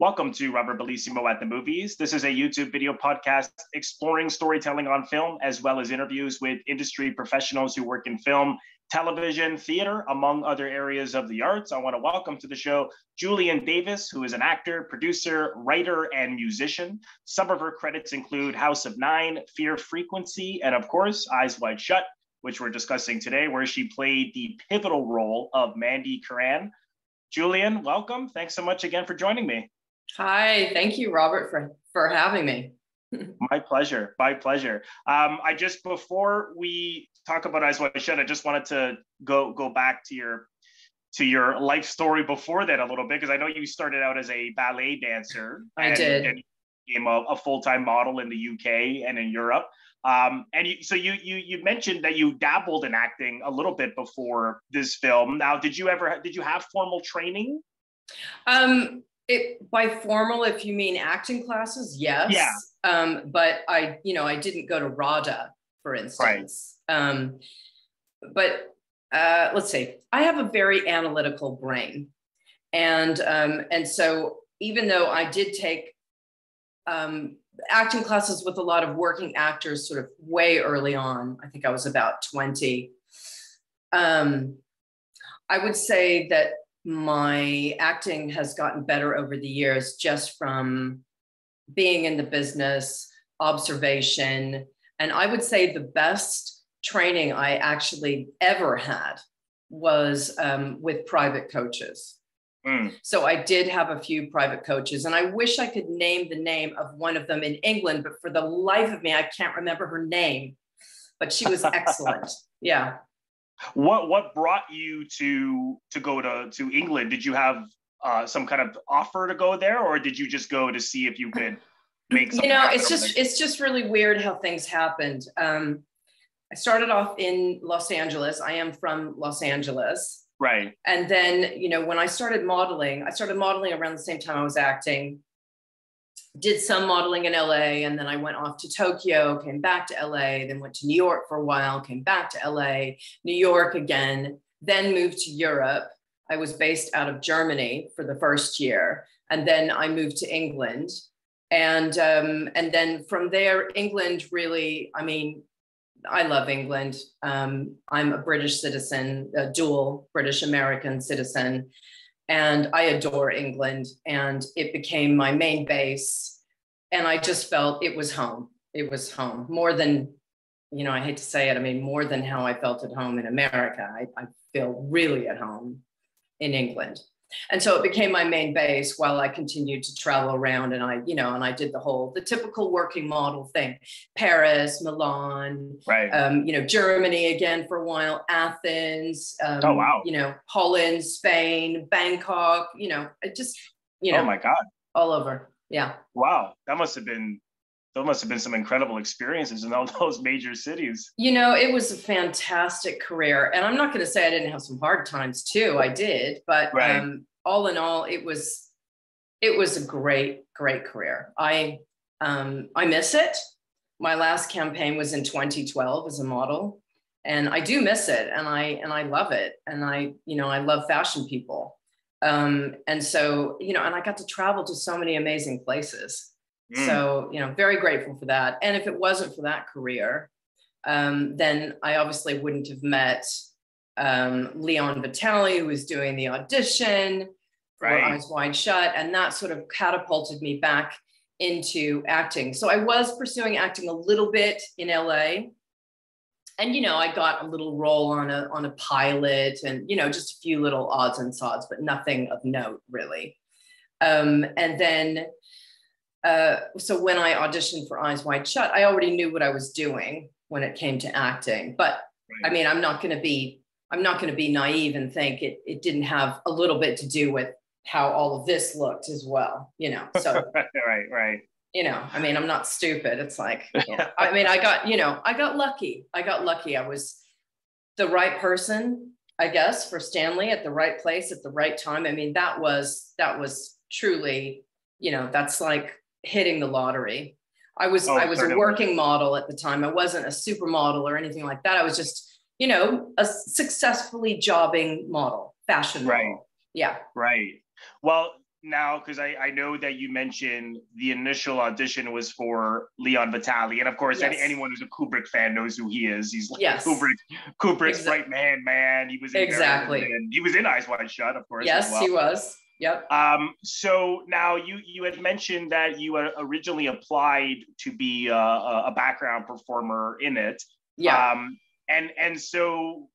Welcome to Robert Bellissimo at the Movies. This is a YouTube video podcast exploring storytelling on film, as well as interviews with industry professionals who work in film, television, theater, among other areas of the arts. I want to welcome to the show Julienne Davis, who is an actor, producer, writer, and musician. Some of her credits include House of Nine, Fear Frequency, and of course, Eyes Wide Shut, which we're discussing today, where she played the pivotal role of Mandy Curran. Julian, welcome. Thanks so much again for joining me. Hi, thank you, Robert, for, for having me. my pleasure. My pleasure. Um, I just before we talk about Eyes Wide Shut, I just wanted to go go back to your to your life story before that a little bit because I know you started out as a ballet dancer. I and, did. And became a, a full time model in the UK and in Europe. Um, and you, so you you you mentioned that you dabbled in acting a little bit before this film. Now, did you ever did you have formal training? Um, it, by formal, if you mean acting classes, yes. Yeah. Um, but I, you know, I didn't go to RADA, for instance. Right. Um, but uh, let's see, I have a very analytical brain, and um, and so even though I did take um, acting classes with a lot of working actors, sort of way early on, I think I was about twenty. Um, I would say that my acting has gotten better over the years just from being in the business, observation. And I would say the best training I actually ever had was um, with private coaches. Mm. So I did have a few private coaches, and I wish I could name the name of one of them in England, but for the life of me, I can't remember her name. But she was excellent. yeah. What what brought you to to go to to England? Did you have uh, some kind of offer to go there, or did you just go to see if you could make? You know, it's just there? it's just really weird how things happened. Um, I started off in Los Angeles. I am from Los Angeles. Right. And then, you know, when I started modeling, I started modeling around the same time I was acting did some modeling in LA and then I went off to Tokyo, came back to LA, then went to New York for a while, came back to LA, New York again, then moved to Europe. I was based out of Germany for the first year, and then I moved to England. And um, and then from there, England really, I mean, I love England. Um, I'm a British citizen, a dual British American citizen and I adore England. And it became my main base. And I just felt it was home. It was home more than, you know, I hate to say it. I mean, more than how I felt at home in America. I, I feel really at home in England and so it became my main base while i continued to travel around and i you know and i did the whole the typical working model thing. Paris milan right. um, you know germany again for a while athens um, oh wow. you know holland spain bangkok you know it just you know oh my god. all over. Yeah. Wow. That must have been those must have been some incredible experiences in all those major cities. You know, it was a fantastic career. And I'm not going to say I didn't have some hard times too. I did, but right. um, all in all, it was it was a great, great career. I um, I miss it. My last campaign was in 2012 as a model. And I do miss it and I and I love it. And I, you know, I love fashion people. Um, and so, you know, and I got to travel to so many amazing places Mm. So, you know, very grateful for that. And if it wasn't for that career, um, then I obviously wouldn't have met um, Leon Vitali, who was doing the audition right. for Eyes Wide Shut. And that sort of catapulted me back into acting. So I was pursuing acting a little bit in LA. And you know, I got a little role on a on a pilot, and you know, just a few little odds and sods, but nothing of note really. Um, and then uh, so when I auditioned for Eyes Wide Shut, I already knew what I was doing when it came to acting. But right. I mean, I'm not going to be I'm not going to be naive and think it it didn't have a little bit to do with how all of this looked as well. You know, so right, right. You know, I mean, I'm not stupid. It's like, you know, I mean, I got you know, I got lucky. I got lucky. I was the right person, I guess, for Stanley at the right place at the right time. I mean, that was that was truly, you know, that's like hitting the lottery. I was oh, I was a working model at the time. I wasn't a supermodel or anything like that. I was just, you know, a successfully jobbing model, fashion right. model. Yeah. Right. Well, now, because I, I know that you mentioned the initial audition was for Leon Vitali, and of course, yes. any, anyone who's a Kubrick fan knows who he is. He's like yes. Kubrick, Kubrick's right man, man. He was exactly. he was in Eyes Wide Shut, of course. Yes, well. he was. Yep. Um, so now you you had mentioned that you originally applied to be a, a background performer in it. Yeah. Um, and and so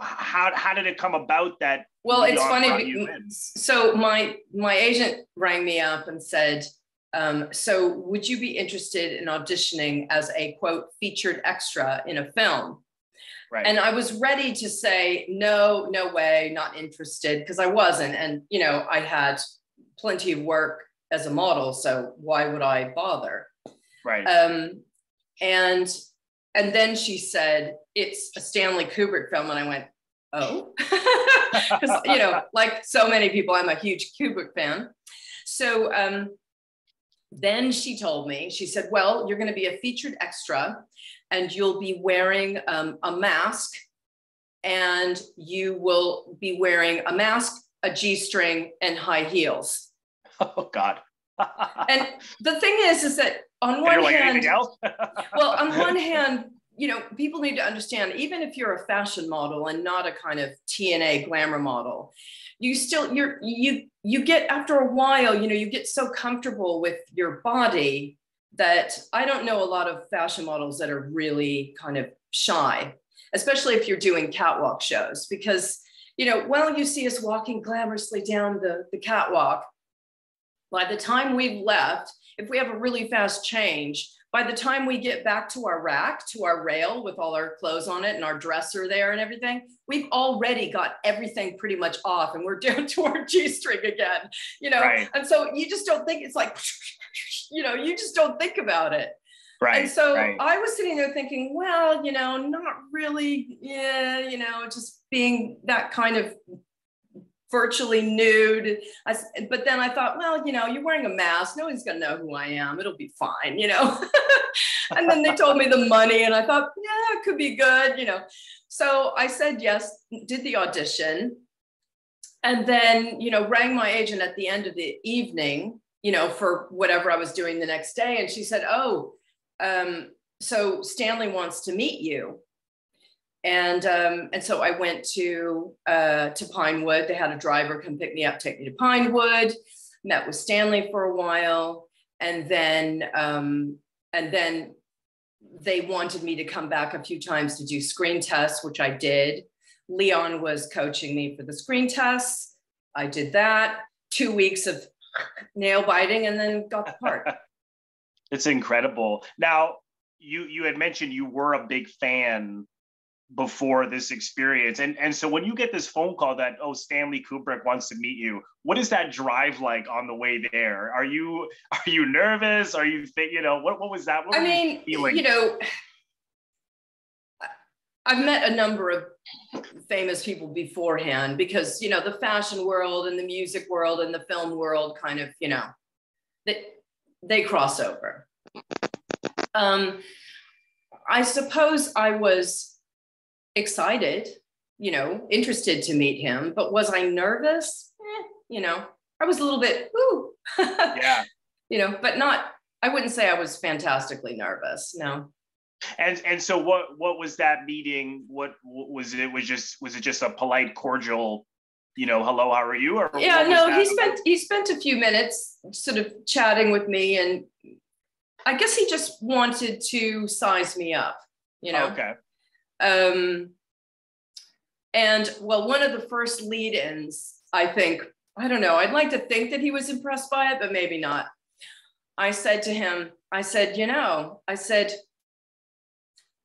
how how did it come about that well, it's funny. So my my agent rang me up and said, um, "So would you be interested in auditioning as a quote featured extra in a film?" Right. And I was ready to say, "No, no way, not interested," because I wasn't, and you know, I had plenty of work as a model, so why would I bother? Right. Um, and and then she said, "It's a Stanley Kubrick film," and I went, oh, because you know, like so many people, I'm a huge Kubrick fan. So um, then she told me, she said, well, you're going to be a featured extra, and you'll be wearing um, a mask, and you will be wearing a mask, a g-string, and high heels. Oh God. and the thing is, is that on one hand, well, on one hand, you know, people need to understand, even if you're a fashion model and not a kind of TNA glamour model, you still you're you you get after a while, you know, you get so comfortable with your body that I don't know a lot of fashion models that are really kind of shy, especially if you're doing catwalk shows, because you know, while you see us walking glamorously down the, the catwalk, by the time we've left, if we have a really fast change, by the time we get back to our rack, to our rail with all our clothes on it and our dresser there and everything, we've already got everything pretty much off and we're down to our G string again, you know? Right. And so you just don't think it's like, you know, you just don't think about it. Right. And so right. I was sitting there thinking, well, you know, not really, yeah, you know, just being that kind of virtually nude. I, but then I thought, well, you know, you're wearing a mask. No one's going to know who I am. It'll be fine, you know. and then they told me the money, and I thought, yeah, it could be good, you know. So I said yes, did the audition, and then, you know, rang my agent at the end of the evening, you know, for whatever I was doing the next day. And she said, oh, um, so Stanley wants to meet you and um, and so I went to uh, to Pinewood. They had a driver come pick me up, take me to Pinewood. Met with Stanley for a while, and then um, and then they wanted me to come back a few times to do screen tests, which I did. Leon was coaching me for the screen tests. I did that. Two weeks of nail biting, and then got the part. it's incredible. Now, you you had mentioned you were a big fan before this experience. And and so when you get this phone call that oh Stanley Kubrick wants to meet you, what is that drive like on the way there? Are you are you nervous? Are you think you know what what was that? What I mean, you, you know, I've met a number of famous people beforehand because you know the fashion world and the music world and the film world kind of you know they they cross over. Um, I suppose I was excited, you know, interested to meet him. But was I nervous? Eh, you know, I was a little bit, ooh. yeah. You know, but not, I wouldn't say I was fantastically nervous. No. And and so what what was that meeting? What, what was it? Was just was it just a polite, cordial, you know, hello, how are you? Or yeah, no, he spent he spent a few minutes sort of chatting with me, and I guess he just wanted to size me up. You know. Okay. Um, and well, one of the first lead ins, I think, I don't know, I'd like to think that he was impressed by it, but maybe not. I said to him, I said, you know, I said,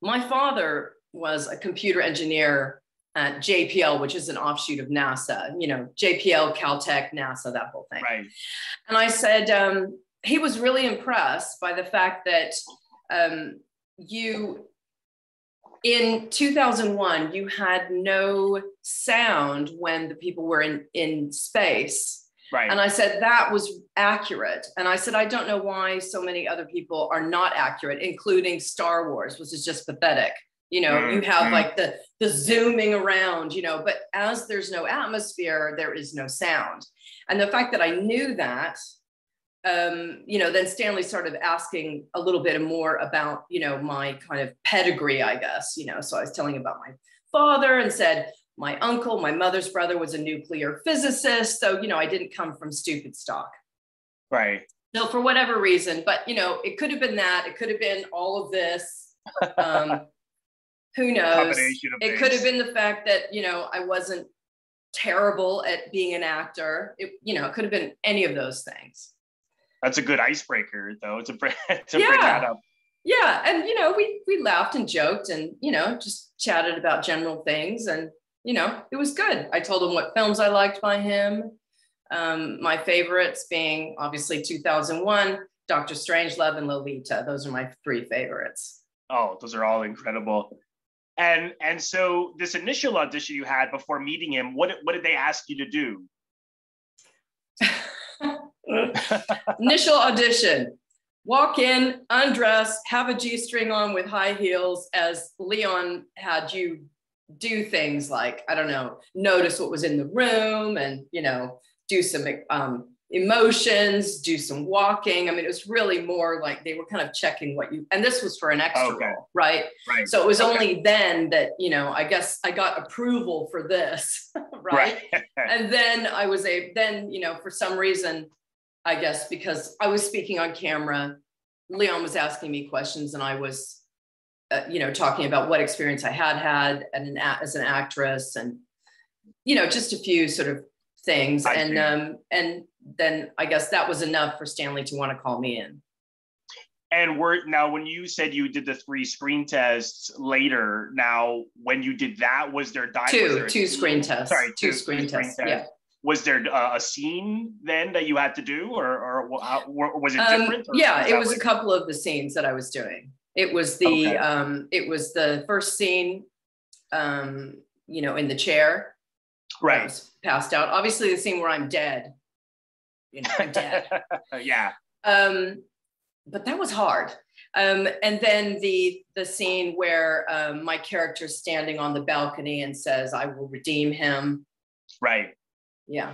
my father was a computer engineer at JPL, which is an offshoot of NASA, you know, JPL, Caltech, NASA, that whole thing. Right. And I said, um, he was really impressed by the fact that um, you in 2001 you had no sound when the people were in in space right and i said that was accurate and i said i don't know why so many other people are not accurate including star wars which is just pathetic You know, mm, you have mm. like the the zooming around, you know, but as there's no atmosphere, there is no sound. And the fact that I knew that, um, you know, then Stanley started asking a little bit more about, you know, my kind of pedigree, I guess, you know. So I was telling about my father and said, my uncle, my mother's brother was a nuclear physicist. So, you know, I didn't come from stupid stock. Right. So, for whatever reason, but, you know, it could have been that. It could have been all of this. Um, who knows? It could have been the fact that, you know, I wasn't terrible at being an actor. It, you know, it could have been any of those things. That's a good icebreaker, though, to, bring, to yeah. bring that up. Yeah, and you know, we we laughed and joked, and you know, just chatted about general things, and you know, it was good. I told him what films I liked by him. Um, my favorites being obviously 2001, Doctor Strangelove, and Lolita. Those are my three favorites. Oh, those are all incredible. And and so this initial audition you had before meeting him, what what did they ask you to do? initial audition walk in, undress, have a G string on with high heels, as Leon had you do things like, I don't know, notice what was in the room and, you know, do some um, emotions, do some walking. I mean, it was really more like they were kind of checking what you, and this was for an extra okay. role, right? Right. So it was okay. only then that, you know, I guess I got approval for this, right? right. and then I was a, then, you know, for some reason, I guess, because I was speaking on camera, Leon was asking me questions and I was, uh, you know, talking about what experience I had had an, as an actress and, you know, just a few sort of things. I and, um, and then I guess that was enough for Stanley to want to call me in. And we're now when you said you did the three screen tests later. Now, when you did that, was there di- two was there two screen tests? Sorry, two, two screen, screen tests. Yeah was there uh, a scene then that you had to do or, or, or was it um, different um, yeah it was a couple of the scenes that i was doing it was the okay. um, it was the first scene um, you know in the chair right passed out obviously the scene where i'm dead you know i'm dead yeah um, but that was hard um, and then the the scene where um, my character's standing on the balcony and says i will redeem him right yeah.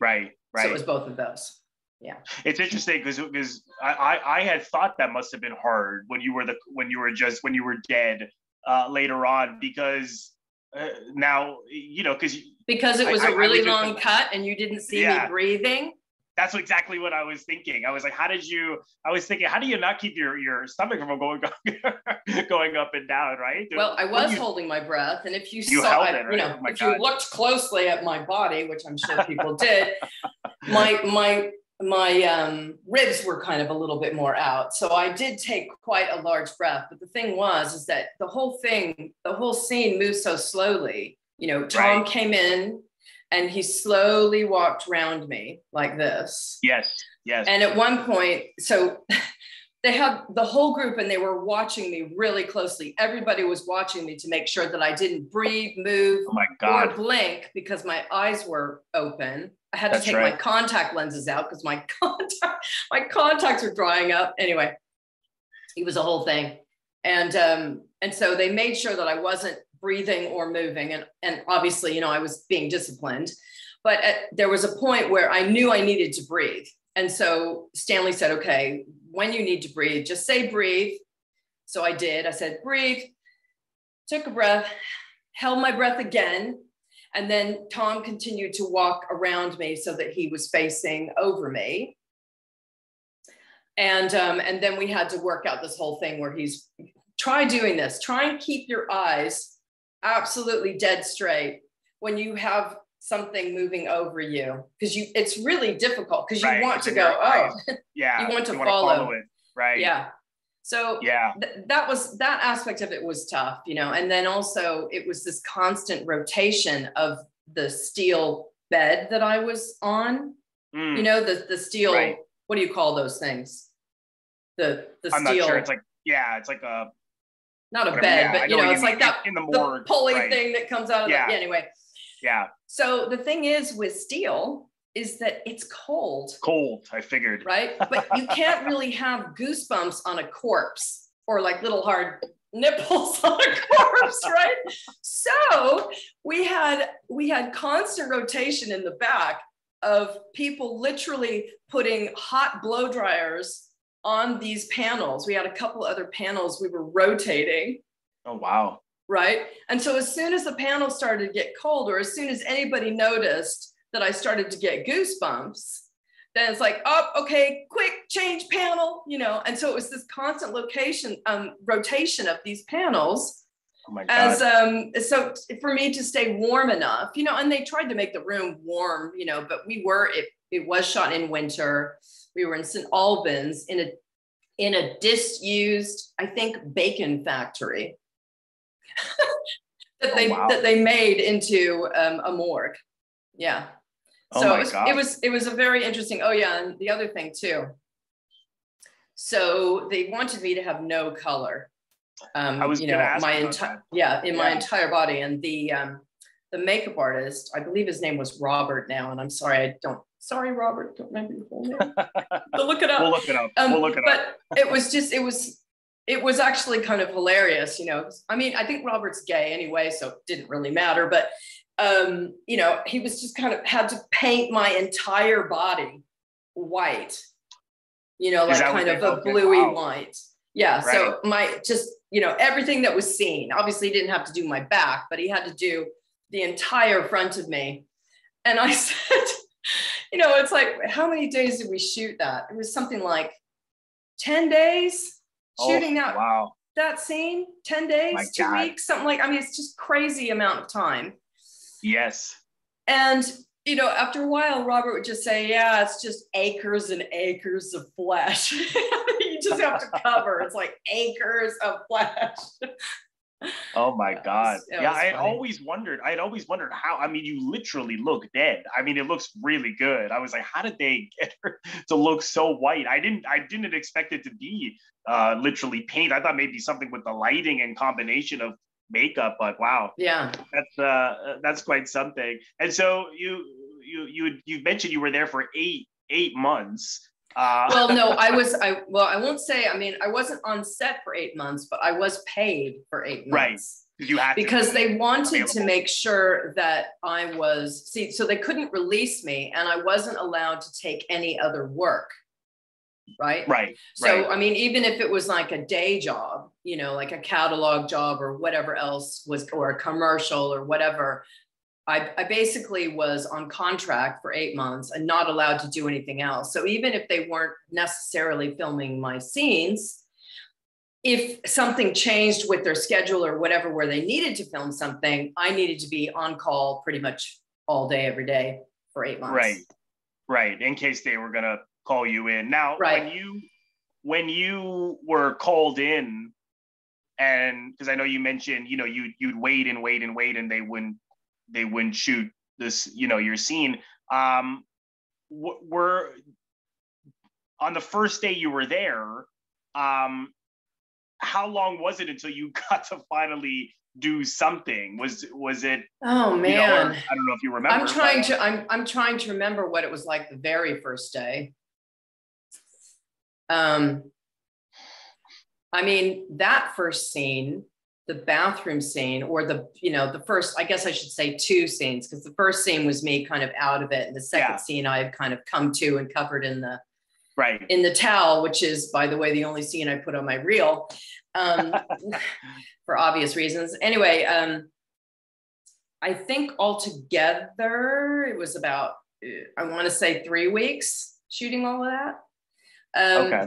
Right. Right. So it was both of those. Yeah. It's interesting because because I, I, I had thought that must have been hard when you were the when you were just when you were dead uh, later on because uh, now you know because because it was I, a really long cut and you didn't see yeah. me breathing that's exactly what I was thinking. I was like, how did you? I was thinking, how do you not keep your your stomach from going going up and down, right? Well, I was you, holding my breath, and if you, you saw, it, right? you know, oh if God. you looked closely at my body, which I'm sure people did, my my my um, ribs were kind of a little bit more out, so I did take quite a large breath. But the thing was, is that the whole thing, the whole scene moved so slowly. You know, Tom right. came in and he slowly walked around me like this. Yes, yes. And at one point, so they had the whole group and they were watching me really closely. Everybody was watching me to make sure that I didn't breathe, move, oh or blink because my eyes were open. I had to take right. my contact lenses out because my contact my contacts were drying up. Anyway, it was a whole thing. And um, and so they made sure that I wasn't breathing or moving. And, and obviously, you know, I was being disciplined. But at, there was a point where I knew I needed to breathe. And so Stanley said, okay, when you need to breathe, just say breathe. So I did. I said, breathe, took a breath, held my breath again. And then Tom continued to walk around me so that he was facing over me. And, um, and then we had to work out this whole thing where he's try doing this, try and keep your eyes absolutely dead straight when you have something moving over you because you it's really difficult because you right. want to go oh yeah you want to you follow. follow. it right yeah so yeah th- that was that aspect of it was tough you know and then also it was this constant rotation of the steel bed that i was on mm. you know the the steel right. what do you call those things the the I'm steel sure. it's like yeah it's like a not a Whatever, bed, yeah, but you know, know it's like that in the, morgue, the pulley right. thing that comes out of yeah. the anyway. Yeah. So the thing is with steel is that it's cold. Cold, I figured. Right. But you can't really have goosebumps on a corpse or like little hard nipples on a corpse, right? So we had we had constant rotation in the back of people literally putting hot blow dryers on these panels. We had a couple other panels we were rotating. Oh wow. Right. And so as soon as the panel started to get cold, or as soon as anybody noticed that I started to get goosebumps, then it's like, oh, okay, quick change panel, you know. And so it was this constant location, um, rotation of these panels. Oh as um, so for me to stay warm enough, you know, and they tried to make the room warm, you know, but we were it it was shot in winter. We were in St. Albans in a in a disused, I think, bacon factory that oh, they wow. that they made into um, a morgue. Yeah. Oh so it was, it was it was a very interesting. Oh yeah, and the other thing too. So they wanted me to have no color. Um, I was you know my entire yeah in yeah. my entire body, and the um, the makeup artist, I believe his name was Robert now, and I'm sorry I don't sorry Robert, don't remember your full name. but look it up. We'll look it up. Um, we'll look it but up. But it was just it was it was actually kind of hilarious, you know. I mean, I think Robert's gay anyway, so it didn't really matter. But um, you know, he was just kind of had to paint my entire body white, you know, like kind of a bluey white. Yeah. Right. So my just, you know, everything that was seen. Obviously, he didn't have to do my back, but he had to do the entire front of me. And I said, you know, it's like, how many days did we shoot that? It was something like 10 days oh, shooting that wow. that scene, 10 days, My two God. weeks, something like I mean, it's just crazy amount of time. Yes. And you know, after a while, Robert would just say, Yeah, it's just acres and acres of flesh. you just have to cover. It's like acres of flesh. Oh my God. Was, yeah, I had always wondered, I had always wondered how, I mean, you literally look dead. I mean, it looks really good. I was like, how did they get her to look so white? I didn't, I didn't expect it to be uh, literally paint. I thought maybe something with the lighting and combination of makeup, but wow. Yeah. That's, uh, that's quite something. And so you, you, you, you mentioned you were there for eight, eight months. Uh, well, no, I was. I well, I won't say. I mean, I wasn't on set for eight months, but I was paid for eight months. Right. You had because they wanted available. to make sure that I was see. So they couldn't release me, and I wasn't allowed to take any other work. Right. Right. So right. I mean, even if it was like a day job, you know, like a catalog job or whatever else was, or a commercial or whatever, I, I, basically was on contract for eight months and not allowed to do anything else. So even if they weren't necessarily filming my scenes, if something changed with their schedule or whatever, where they needed to film something, I needed to be on call pretty much all day, every day for eight months. Right, right. In case they were gonna call you in. Now, right. when you when you were called in, and because I know you mentioned, you know, you you'd wait and wait and wait, and they wouldn't they wouldn't shoot this, you know, your scene. Um, were on the first day you were there. Um, how long was it until you got to finally do something? Was was it? Oh man, you know, I don't know if you remember. I'm trying but... to. I'm I'm trying to remember what it was like the very first day. Um, I mean that first scene the bathroom scene or the you know the first i guess i should say two scenes because the first scene was me kind of out of it and the second yeah. scene i've kind of come to and covered in the right. in the towel which is by the way the only scene i put on my reel um, for obvious reasons. Anyway um, i think altogether it was about i want to say three weeks shooting all of that. Um, okay.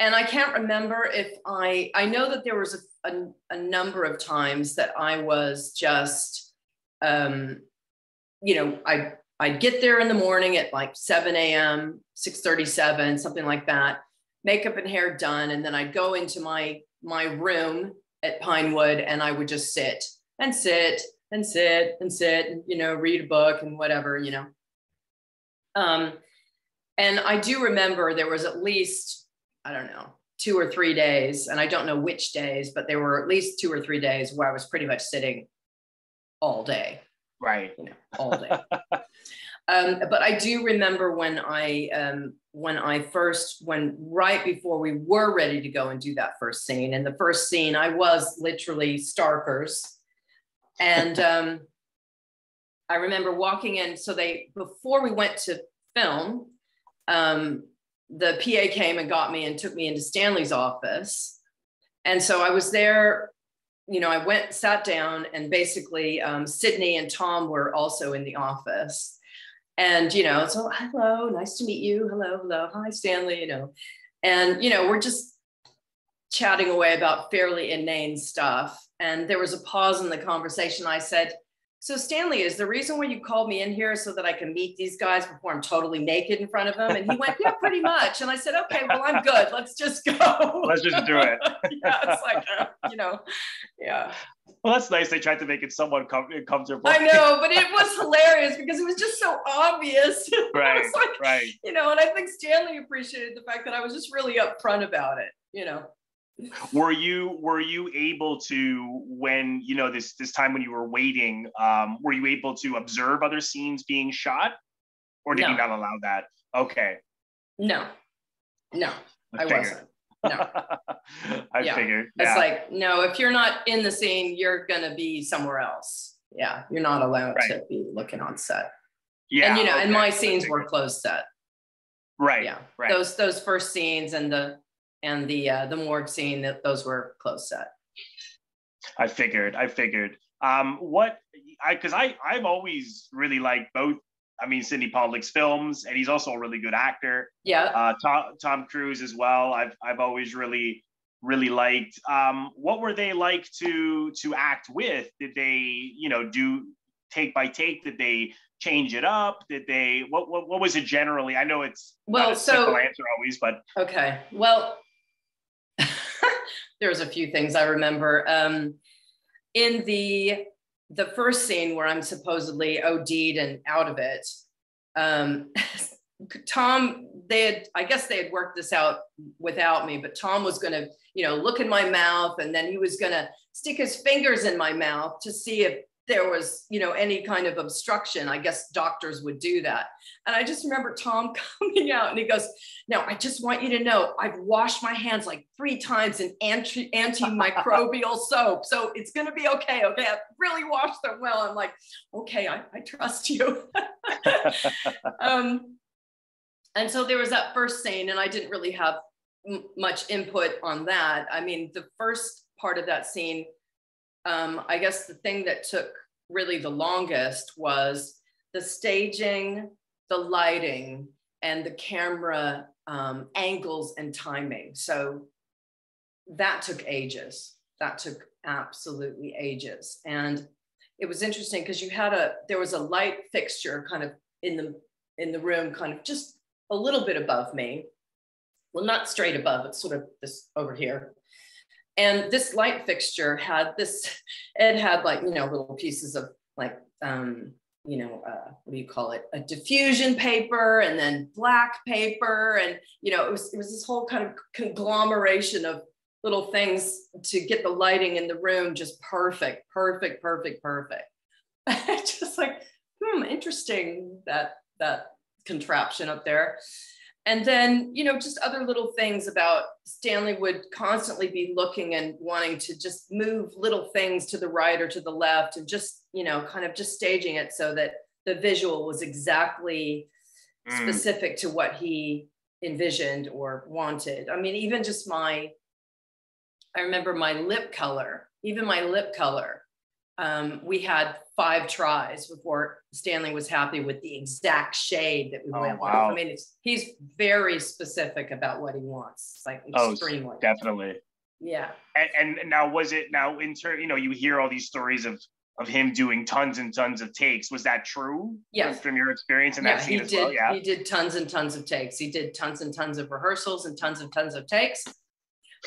and I can't remember if I I know that there was a, a, a number of times that I was just um, you know I I'd get there in the morning at like 7 a.m. 6:37 something like that makeup and hair done and then I'd go into my my room at Pinewood and I would just sit and sit and sit and sit and you know read a book and whatever you know um and I do remember there was at least I don't know, two or three days, and I don't know which days, but there were at least two or three days where I was pretty much sitting all day. Right. You know, all day. Um, but I do remember when I um, when I first when right before we were ready to go and do that first scene. And the first scene, I was literally Starkers, and um, I remember walking in. So they before we went to film, um, the PA came and got me and took me into Stanley's office, and so I was there. You know, I went, sat down, and basically um, Sydney and Tom were also in the office. And you know so hello nice to meet you. Hello hello. Hi stanley you know. And you know we're just chatting away about fairly inane stuff. And there was a pause in the conversation. I said so stanley is the reason why you called me in here so that i can meet these guys before i'm totally naked in front of them and he went yeah pretty much and i said okay well i'm good let's just go let's just do it yeah it's like uh, you know yeah well, that's nice. They tried to make it somewhat com- comfortable. I know, but it was hilarious because it was just so obvious. Right, like, right. You know, and I think Stanley appreciated the fact that I was just really upfront about it. You know. Were you were you able to when you know this this time when you were waiting? Um, were you able to observe other scenes being shot, or did no. you not allow that? Okay. No, no, I, I wasn't. No. I yeah. figured. Yeah. It's like, no, if you're not in the scene, you're going to be somewhere else. Yeah. You're not allowed right. to be looking on set. Yeah. And, you know, okay. and my scenes were closed set. Right. Yeah. Right. Those, those first scenes and the, and the, uh, the morgue scene that those were close set. I figured, I figured. Um, what I, cause I, I've always really liked both I mean, Sydney Pollack's films, and he's also a really good actor. Yeah. Uh, Tom, Tom Cruise as well. I've I've always really really liked. Um, what were they like to to act with? Did they you know do take by take? Did they change it up? Did they what what, what was it generally? I know it's well, so, answer always, but okay. Well, there's a few things I remember. Um, in the the first scene where I'm supposedly OD'd and out of it, um, Tom, they had, I guess they had worked this out without me, but Tom was going to, you know, look in my mouth and then he was going to stick his fingers in my mouth to see if there was, you know, any kind of obstruction. I guess doctors would do that. And I just remember Tom coming out and he goes, Now, I just want you to know I've washed my hands like three times in anti- antimicrobial soap. So it's going to be okay. Okay. I really washed them well. I'm like, Okay, I, I trust you. um, and so there was that first scene, and I didn't really have m- much input on that. I mean, the first part of that scene, um, I guess the thing that took really the longest was the staging, the lighting, and the camera um, angles and timing. So that took ages. That took absolutely ages. And it was interesting because you had a there was a light fixture kind of in the in the room, kind of just a little bit above me. Well, not straight above, it's sort of this over here. And this light fixture had this, it had like, you know, little pieces of like, um, you know, uh, what do you call it? A diffusion paper and then black paper. And, you know, it was, it was this whole kind of conglomeration of little things to get the lighting in the room just perfect, perfect, perfect, perfect. just like, hmm, interesting that, that contraption up there. And then, you know, just other little things about Stanley would constantly be looking and wanting to just move little things to the right or to the left and just, you know, kind of just staging it so that the visual was exactly mm. specific to what he envisioned or wanted. I mean, even just my, I remember my lip color, even my lip color. Um, we had five tries before Stanley was happy with the exact shade that we oh, went wow. with. I mean, he's very specific about what he wants, like oh, extremely. Oh, definitely. Yeah. And, and now, was it now in turn? You know, you hear all these stories of of him doing tons and tons of takes. Was that true? Yes. From your experience in yeah, that scene he as did, well? Yeah. He did tons and tons of takes. He did tons and tons of rehearsals and tons and tons of takes.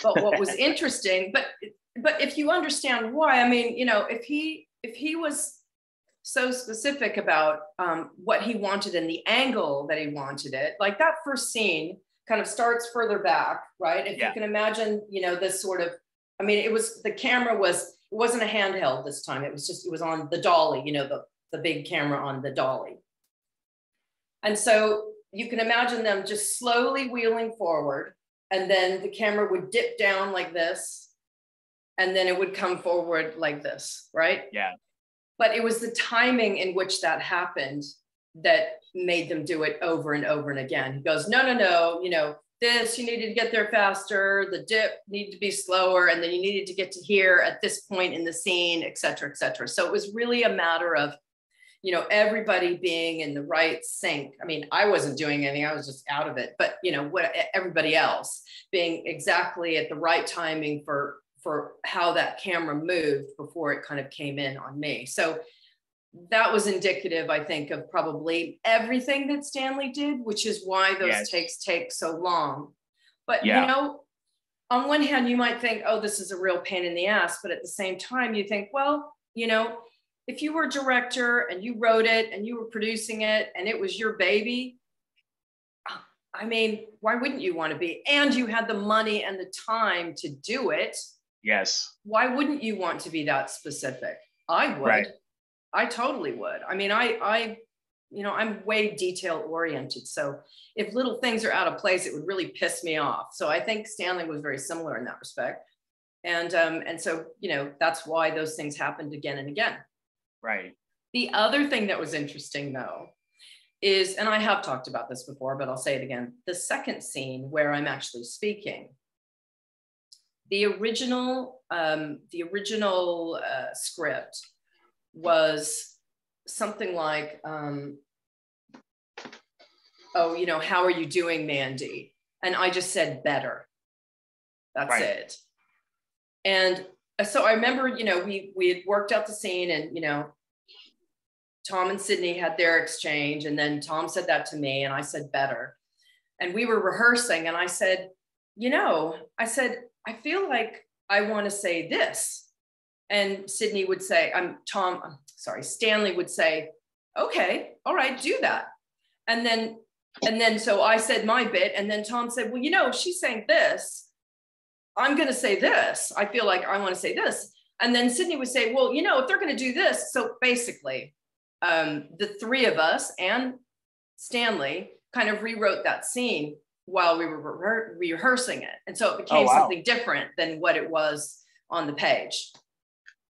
But what was interesting, but but if you understand why, I mean, you know, if he if he was so specific about um, what he wanted and the angle that he wanted it, like that first scene kind of starts further back, right? If yeah. you can imagine, you know, this sort of, I mean, it was the camera was it wasn't a handheld this time. It was just it was on the dolly, you know, the the big camera on the dolly. And so you can imagine them just slowly wheeling forward, and then the camera would dip down like this, and then it would come forward like this, right? Yeah. But it was the timing in which that happened that made them do it over and over and again. He goes, no, no, no, you know, this, you needed to get there faster, the dip needed to be slower, and then you needed to get to here at this point in the scene, et cetera, et cetera. So it was really a matter of, you know, everybody being in the right sync. I mean, I wasn't doing anything, I was just out of it, but you know, what everybody else being exactly at the right timing for for how that camera moved before it kind of came in on me. So that was indicative, I think, of probably everything that Stanley did, which is why those yes. takes take so long. But yeah. you know, on one hand, you might think, oh, this is a real pain in the ass. But at the same time, you think, well, you know, if you were a director and you wrote it and you were producing it and it was your baby, I mean, why wouldn't you want to be? And you had the money and the time to do it. Yes. Why wouldn't you want to be that specific? I would. Right. I totally would. I mean, I, I, you know, I'm way detail oriented. So if little things are out of place, it would really piss me off. So I think Stanley was very similar in that respect. And, um, and so, you know, that's why those things happened again and again. Right. The other thing that was interesting though, is, and I have talked about this before, but I'll say it again. The second scene where I'm actually speaking, the original, um, the original uh, script was something like, um, oh, you know, how are you doing, Mandy? And I just said better. That's right. it. And so I remember, you know, we we had worked out the scene, and you know, Tom and Sydney had their exchange, and then Tom said that to me, and I said better. And we were rehearsing, and I said, you know, I said, I feel like I want to say this and Sydney would say, I'm Tom, I'm sorry, Stanley would say, okay, all right, do that. And then, and then so I said my bit, and then Tom said, well, you know, she's saying this. I'm going to say this. I feel like I want to say this. And then Sydney would say, well, you know, if they're going to do this. So basically, um, the three of us and Stanley kind of rewrote that scene while we were re- rehearsing it. And so it became oh, wow. something different than what it was on the page.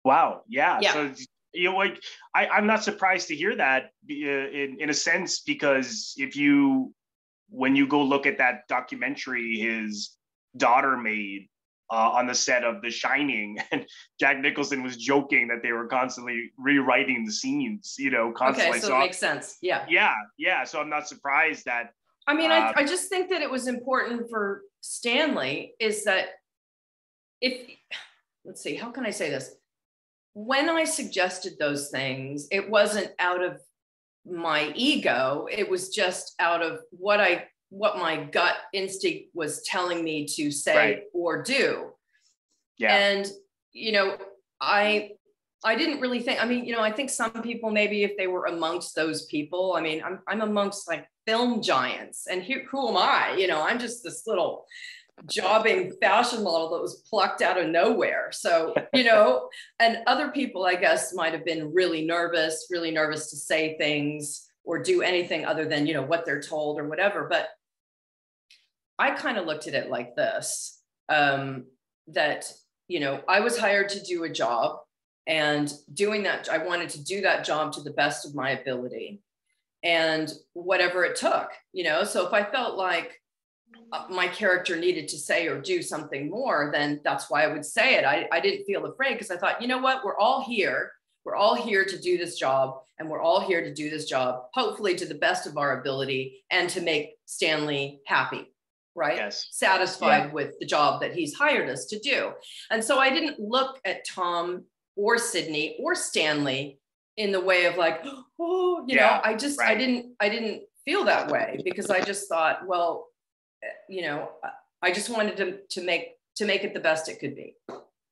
Wow. Yeah. yeah. So you know, like I, I'm not surprised to hear that uh, in in a sense because if you when you go look at that documentary his daughter made uh, on the set of The Shining, and Jack Nicholson was joking that they were constantly rewriting the scenes. You know, constantly. Okay, so, so it makes sense. Yeah. Yeah, yeah. So I'm not surprised that. I mean, uh, I I just think that it was important for Stanley is that if let's see, how can I say this? when I suggested those things, it wasn't out of my ego. It was just out of what I what my gut instinct was telling me to say right. or do. Yeah. And you know, I I didn't really think, I mean, you know, I think some people maybe if they were amongst those people, I mean, I'm I'm amongst like film giants and who, who am I? You know, I'm just this little jobbing fashion model that was plucked out of nowhere. So, you know, and other people, I guess, might have been really nervous, really nervous to say things or do anything other than, you know, what they're told or whatever. But I kind of looked at it like this um, that, you know, I was hired to do a job and doing that, I wanted to do that job to the best of my ability and whatever it took, you know. So if I felt like, uh, my character needed to say or do something more, then that's why I would say it. I, I didn't feel afraid because I thought, you know what, we're all here. We're all here to do this job, and we're all here to do this job, hopefully to the best of our ability and to make Stanley happy, right? Yes. Satisfied yeah. with the job that he's hired us to do. And so I didn't look at Tom or Sydney or Stanley in the way of like, oh, you yeah, know, I just, right. I didn't, I didn't feel that way because I just thought, well, you know, I just wanted to, to make to make it the best it could be.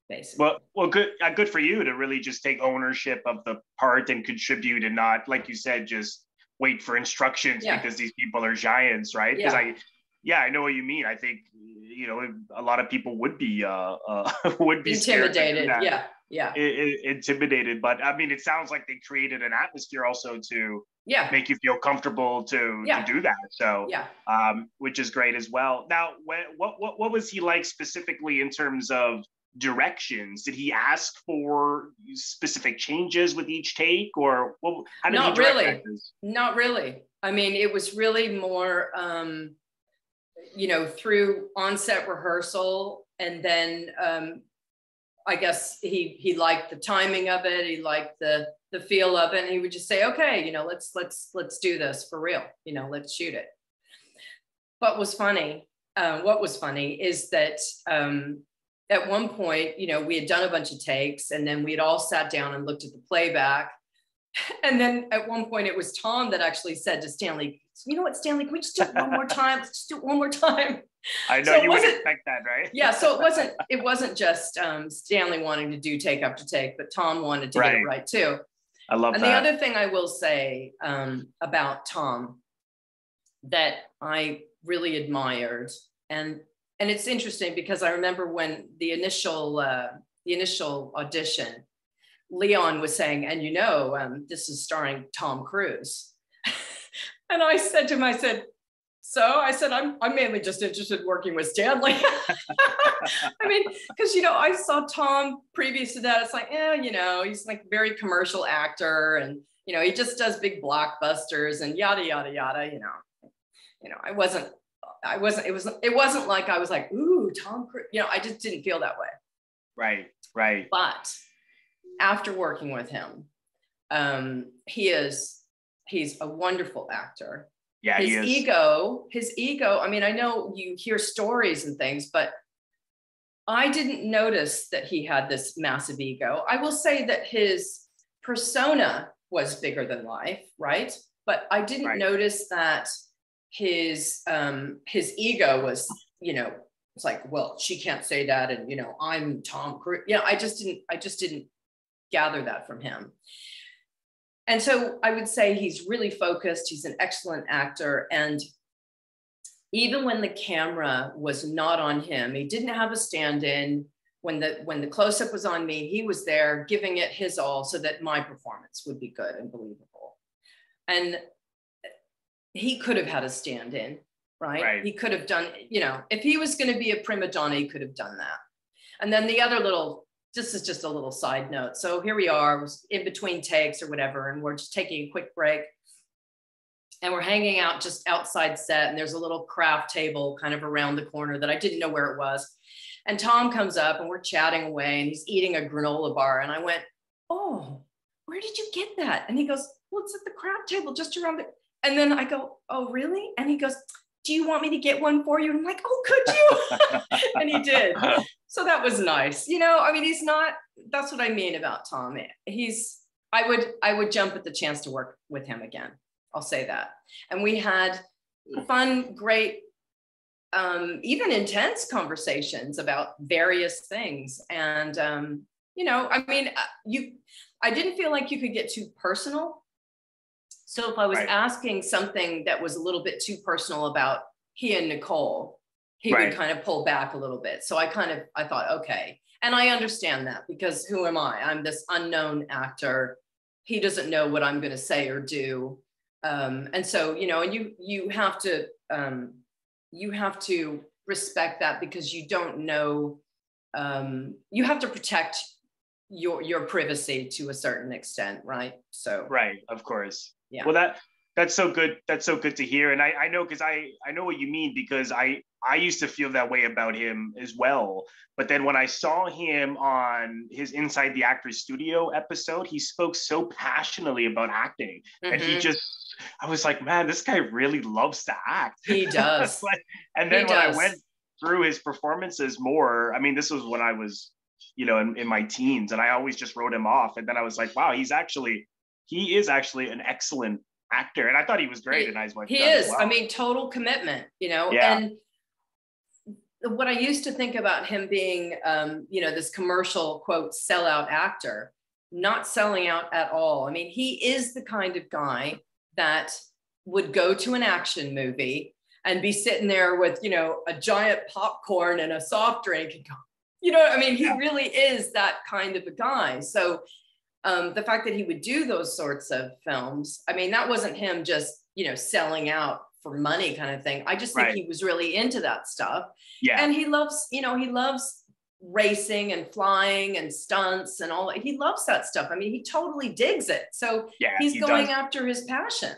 Basically. Well, well, good, uh, good for you to really just take ownership of the part and contribute, and not, like you said, just wait for instructions yeah. because these people are giants, right? Because yeah. I, yeah, I know what you mean. I think you know a lot of people would be uh, uh would be intimidated. Yeah, yeah, intimidated. But I mean, it sounds like they created an atmosphere also to yeah make you feel comfortable to yeah. to do that. So yeah, um, which is great as well. Now, what what what was he like specifically in terms of directions? Did he ask for specific changes with each take, or what, how did Not he really. Not really. I mean, it was really more, um, you know, through onset rehearsal, and then um, I guess he he liked the timing of it. He liked the the feel of it, and he would just say, "Okay, you know, let's let's let's do this for real. You know, let's shoot it." What was funny? Uh, what was funny is that um, at one point, you know, we had done a bunch of takes and then we had all sat down and looked at the playback. And then at one point, it was Tom that actually said to Stanley, you know what, Stanley, can we just do it one more time? Let's just do it one more time. I know so you would expect that, right? yeah. So it wasn't, it wasn't just um, Stanley wanting to do take after take, but Tom wanted to right. get it right too. I love and that. And the other thing I will say um, about Tom that I really admired, and and it's interesting because I remember when the initial uh, the initial audition, Leon was saying, and you know, um, this is starring Tom Cruise, and I said to him, I said, so I said, I'm I'm mainly just interested in working with Stanley. I mean, because you know, I saw Tom previous to that. It's like, yeah, you know, he's like very commercial actor, and you know, he just does big blockbusters and yada yada yada. You know, you know, I wasn't I wasn't, it was, it wasn't like I was like, ooh, Tom Cruise, you know, I just didn't feel that way. Right, right. But after working with him, um, he is, he's a wonderful actor. Yeah, his ego, his ego. I mean, I know you hear stories and things, but I didn't notice that he had this massive ego. I will say that his persona was bigger than life, right? But I didn't right. notice that his um his ego was you know it's like well she can't say that and you know i'm tom cruise you know i just didn't i just didn't gather that from him and so i would say he's really focused he's an excellent actor and even when the camera was not on him he didn't have a stand-in when the when the close-up was on me he was there giving it his all so that my performance would be good and believable and he could have had a stand in, right? right? He could have done, you know, if he was going to be a prima donna, he could have done that. And then the other little, this is just a little side note. So here we are in between takes or whatever, and we're just taking a quick break. And we're hanging out just outside set, and there's a little craft table kind of around the corner that I didn't know where it was. And Tom comes up and we're chatting away, and he's eating a granola bar. And I went, Oh, where did you get that? And he goes, Well, it's at the craft table just around the and then I go, oh, really? And he goes, do you want me to get one for you? And I'm like, oh, could you? and he did. So that was nice. You know, I mean, he's not, that's what I mean about Tom. He's, I would, I would jump at the chance to work with him again. I'll say that. And we had fun, great, um, even intense conversations about various things. And, um, you know, I mean, uh, you, I didn't feel like you could get too personal so if I was right. asking something that was a little bit too personal about he and Nicole, he right. would kind of pull back a little bit. So I kind of I thought, okay. And I understand that because who am I? I'm this unknown actor. He doesn't know what I'm going to say or do. Um, and so, you know, and you you have to um, you have to respect that because you don't know um, you have to protect your your privacy to a certain extent, right? So right, of course yeah. Well, that that's so good. That's so good to hear. And I, I know because I I know what you mean because I I used to feel that way about him as well. But then when I saw him on his Inside the Actors Studio episode, he spoke so passionately about acting, mm-hmm. and he mm-hmm. just I was like, man, this guy really loves to act. He does. and then he when does. I went through his performances more, I mean, this was when I was, you know, in, in my teens, and I always just wrote him off. And then I was like, wow, he's actually he is actually an excellent actor, and I thought he was great he, in Eyes Wide He is. Well. I mean, total commitment. You know, yeah. and what I used to think about him being, um, you know, this commercial quote sellout actor, not selling out at all. I mean, he is the kind of guy that would go to an action movie and be sitting there with, you know, a giant popcorn and a soft drink and go, you know, I mean, he yeah. really is that kind of a guy. So um, the fact that he would do those sorts of films, I mean, that wasn't him just, you know, selling out for money kind of thing. I just think right. he was really into that stuff. Yeah. And he loves, you know, he loves racing and flying and stunts and all he loves that stuff. I mean, he totally digs it. So yeah, he's he going does. after his passion.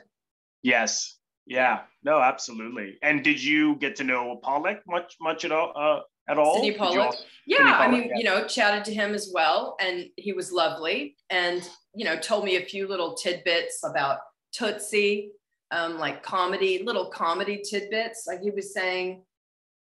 Yes. Yeah. No, absolutely. And did you get to know Pollack much much at all uh, at all? Sydney Pollack. yeah, Pollack, I mean, yeah. you know, chatted to him as well and he was lovely and you know, told me a few little tidbits about Tootsie um, like comedy, little comedy tidbits. Like he was saying,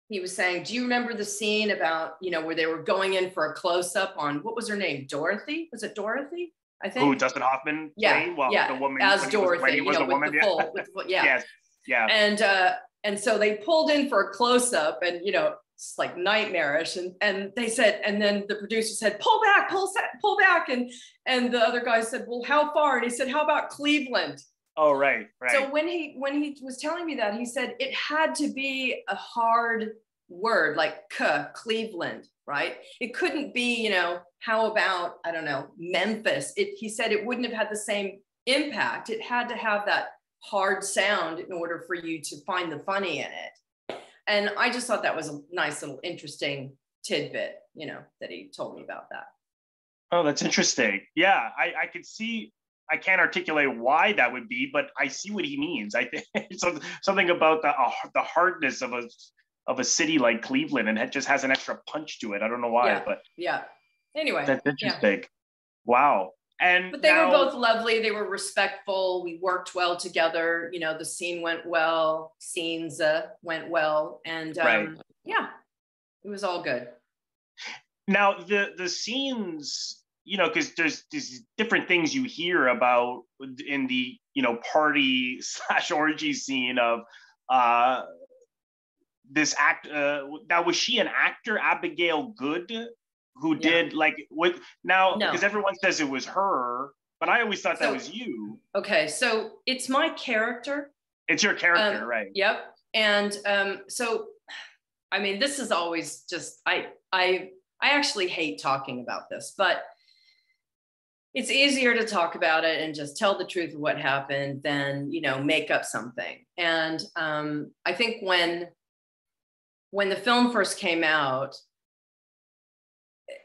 he was saying, do you remember the scene about, you know, where they were going in for a close up on what was her name? Dorothy? Was it Dorothy? I think. Who Dustin Hoffman? Yeah, well, yeah. The woman as Dorothy, was, you know, with woman, the full, with, yeah. yes, yeah. And uh, and so they pulled in for a close up, and you know, it's like nightmarish. And and they said, and then the producer said, pull back, pull pull back, and and the other guy said, well, how far? And he said, how about Cleveland? Oh, right, right. So when he when he was telling me that, he said it had to be a hard word like K, Cleveland, right? It couldn't be, you know, how about I don't know Memphis? It, he said it wouldn't have had the same impact. It had to have that hard sound in order for you to find the funny in it. And I just thought that was a nice little interesting tidbit, you know, that he told me about that. Oh, that's interesting. Yeah, I, I could see I can't articulate why that would be, but I see what he means. I think something about the uh, the hardness of a of a city like Cleveland, and it just has an extra punch to it. I don't know why, yeah. but yeah. Anyway, that's interesting. Yeah. Wow. And but they now, were both lovely. They were respectful. We worked well together. You know, the scene went well. Scenes uh, went well, and um, right. yeah, it was all good. Now the the scenes you know, because there's these different things you hear about in the you know party slash orgy scene of uh, this act. Uh, now was she an actor, Abigail Good, who yeah. did like what? Now because no. everyone says it was her, but I always thought so, that was you. Okay, so it's my character. It's your character, um, right? Yep. And um, so, I mean, this is always just I I I actually hate talking about this, but it's easier to talk about it and just tell the truth of what happened than you know make up something and um, i think when when the film first came out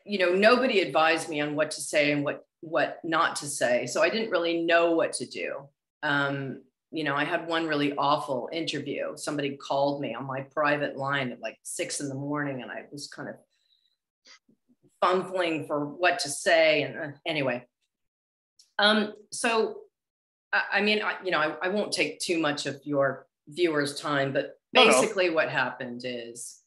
you know nobody advised me on what to say and what what not to say so i didn't really know what to do um, you know i had one really awful interview somebody called me on my private line at like six in the morning and i was kind of fumbling for what to say and uh, anyway um, so, I, I mean, I, you know, I, I, won't take too much of your viewers' time, but basically, no. what happened is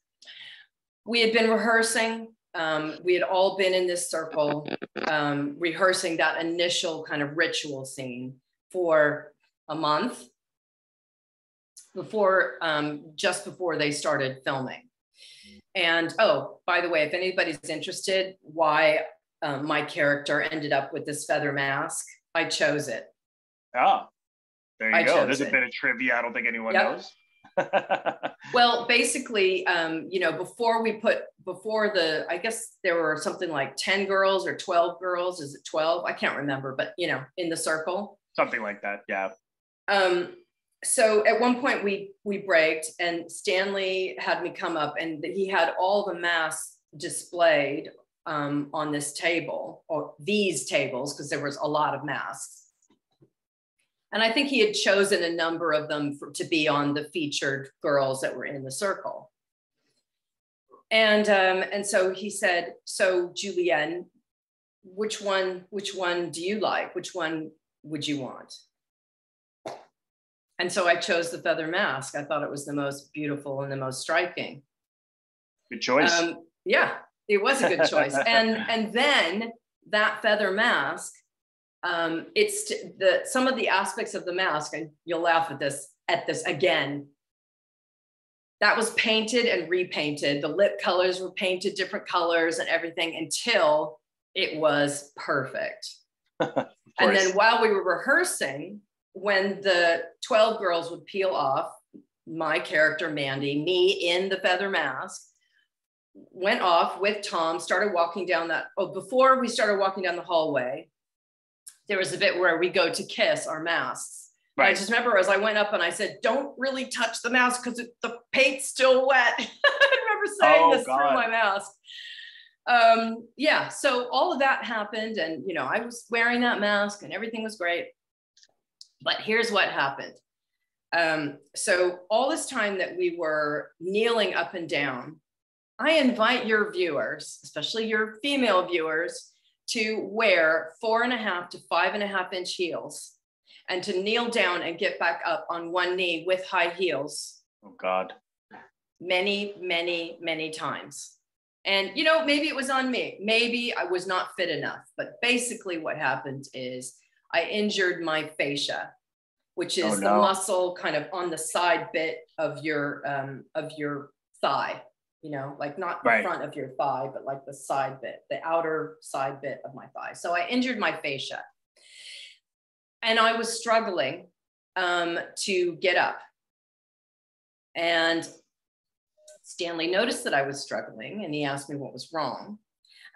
we had been rehearsing. Um, we had all been in this circle um, rehearsing that initial kind of ritual scene for a month before um, just before they started filming. And oh, by the way, if anybody's interested, why um, my character ended up with this feather mask. I chose it. Ah, there you I go. There's a bit of trivia. I don't think anyone yep. knows. well, basically, um, you know, before we put before the, I guess there were something like 10 girls or 12 girls. Is it 12? I can't remember, but you know, in the circle. Something like that. Yeah. Um, so at one point we we braked and Stanley had me come up and he had all the masks displayed um, on this table or these tables because there was a lot of masks. And I think he had chosen a number of them for, to be on the featured girls that were in the circle. And um, and so he said, "So Julienne, which one which one do you like? Which one would you want?" And so I chose the feather mask. I thought it was the most beautiful and the most striking. Good choice. Um, yeah, it was a good choice. and and then that feather mask, um, it's the some of the aspects of the mask, and you'll laugh at this at this again. That was painted and repainted. The lip colors were painted different colors and everything until it was perfect. and then while we were rehearsing, when the 12 girls would peel off, my character Mandy, me in the feather mask, went off with Tom, started walking down that. Oh, before we started walking down the hallway, there was a bit where we go to kiss our masks. Right. I just remember as I went up and I said, "Don't really touch the mask because the paint's still wet." I remember saying oh, this God. through my mask. Um, yeah, so all of that happened, and you know, I was wearing that mask, and everything was great. But here's what happened. Um, so all this time that we were kneeling up and down, I invite your viewers, especially your female viewers, to wear four and a half to five and a half inch heels and to kneel down and get back up on one knee with high heels. Oh, God. Many, many, many times. And, you know, maybe it was on me. Maybe I was not fit enough. But basically, what happened is I injured my fascia, which is oh, no. the muscle kind of on the side bit of your um, of your thigh you know, like not the right. front of your thigh, but like the side bit, the outer side bit of my thigh. So I injured my fascia. And I was struggling um, to get up. And Stanley noticed that I was struggling and he asked me what was wrong.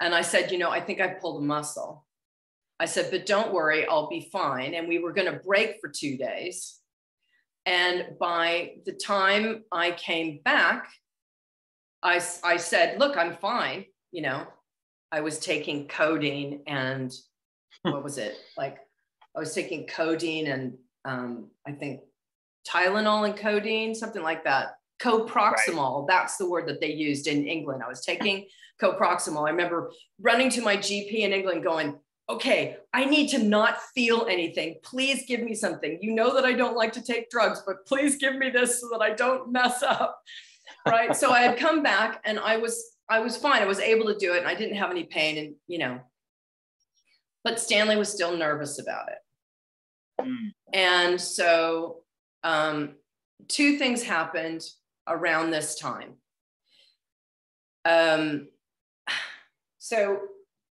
And I said, you know, I think I pulled a muscle. I said, but don't worry, I'll be fine. And we were going to break for two days. And by the time I came back, I, I said, look, I'm fine. You know, I was taking codeine and what was it? Like I was taking codeine and um, I think Tylenol and codeine, something like that. Co-proxamol, right. that's the word that they used in England. I was taking co-proxamol. I remember running to my GP in England going, okay, I need to not feel anything. Please give me something. You know that I don't like to take drugs, but please give me this so that I don't mess up right? So i had come back and i was i was fine. I was able to do it and i didn't have any pain and you know but stanley was still nervous about it. Mm. and so um, two things happened around this time. Um, so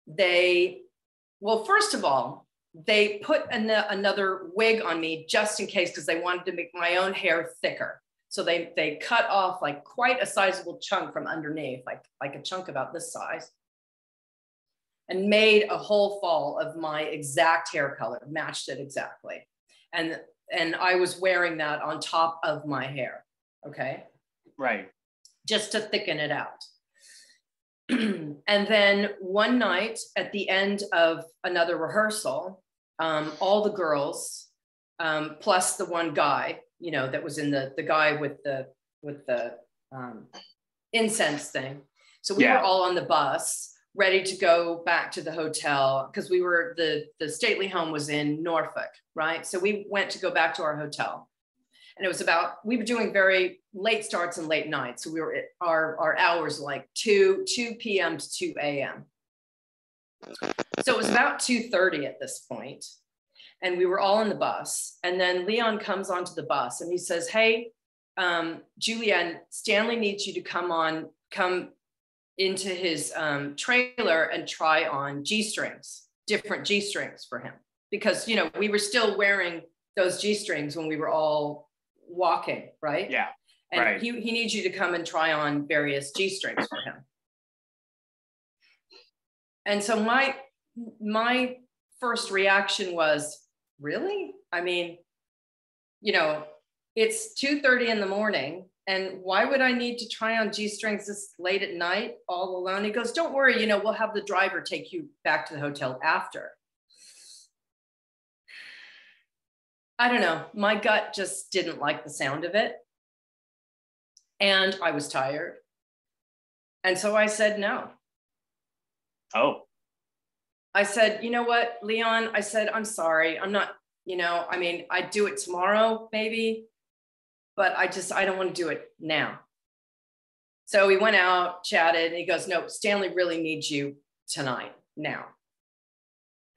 they well first of all they put an- another wig on me just in case because they wanted to make my own hair thicker so they they cut off like quite a sizable chunk from underneath, like like a chunk about this size, and made a whole fall of my exact hair color, matched it exactly, and and I was wearing that on top of my hair. Okay. Right. Just to thicken it out. and then one night at the end of another rehearsal, um, all the girls, um, plus the one guy, you know, that was in the the guy with the with the um, incense thing. So we yeah. were all on the bus, ready to go back to the hotel because we were the the stately home was in Norfolk, right? So we went to go back to our hotel, and it was about we were doing very late starts and late nights. So we were at our our hours like two two p.m. to two a.m. So it was about two thirty at this point, and we were all in the bus. And then Leon comes onto the bus and he says, Hey, um, Julienne, Stanley needs you to come on, come into his um, trailer and try on G strings, different G strings for him. Because, you know, we were still wearing those G strings when we were all walking, right? Yeah. And right. he, he needs you to come and try on various G strings for him. And so my my first reaction was, really? I mean, you know, it's 2:30 in the morning and why would I need to try on G strings this late at night all alone? He goes, Don't worry, you know, we'll have the driver take you back to the hotel after. I don't know. My gut just didn't like the sound of it. And I was tired. And so I said no. Oh. I said, you know what, Leon, I said, I'm sorry. I'm not, you know, I mean, I'd do it tomorrow, maybe, but I just, I don't want to do it now. So we went out, chatted, and he goes, no, Stanley really needs you tonight, now.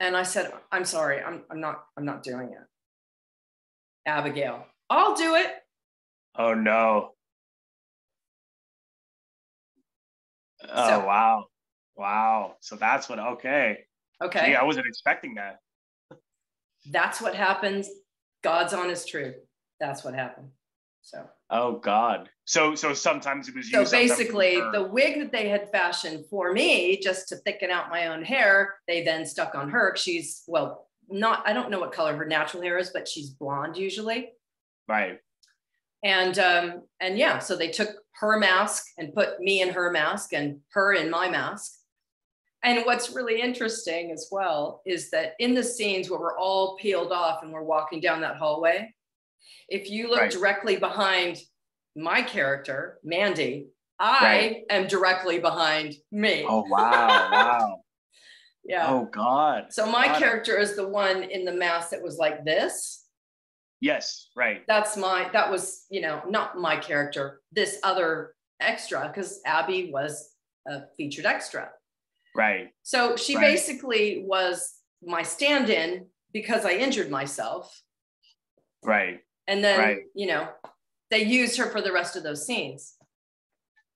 And I said, I'm sorry, I'm, I'm not, I'm not doing it. Abigail, I'll do it. Oh no. Oh so, wow. Wow. So that's what okay. Okay. Yeah, I wasn't expecting that. That's what happens. God's honest truth. That's what happened. So. Oh God. So so sometimes it was. you. So basically, the wig that they had fashioned for me, just to thicken out my own hair, they then stuck on her. She's well, not. I don't know what color her natural hair is, but she's blonde usually. Right. And um, and yeah, so they took her mask and put me in her mask and her in my mask. And what's really interesting as well is that in the scenes where we're all peeled off and we're walking down that hallway, if you look right. directly behind my character, Mandy, I right. am directly behind me. Oh, wow. Wow. yeah. Oh, God. So my God. character is the one in the mask that was like this. Yes, right. That's my, that was, you know, not my character, this other extra, because Abby was a featured extra. Right. So she right. basically was my stand in because I injured myself. Right. And then, right. you know, they used her for the rest of those scenes.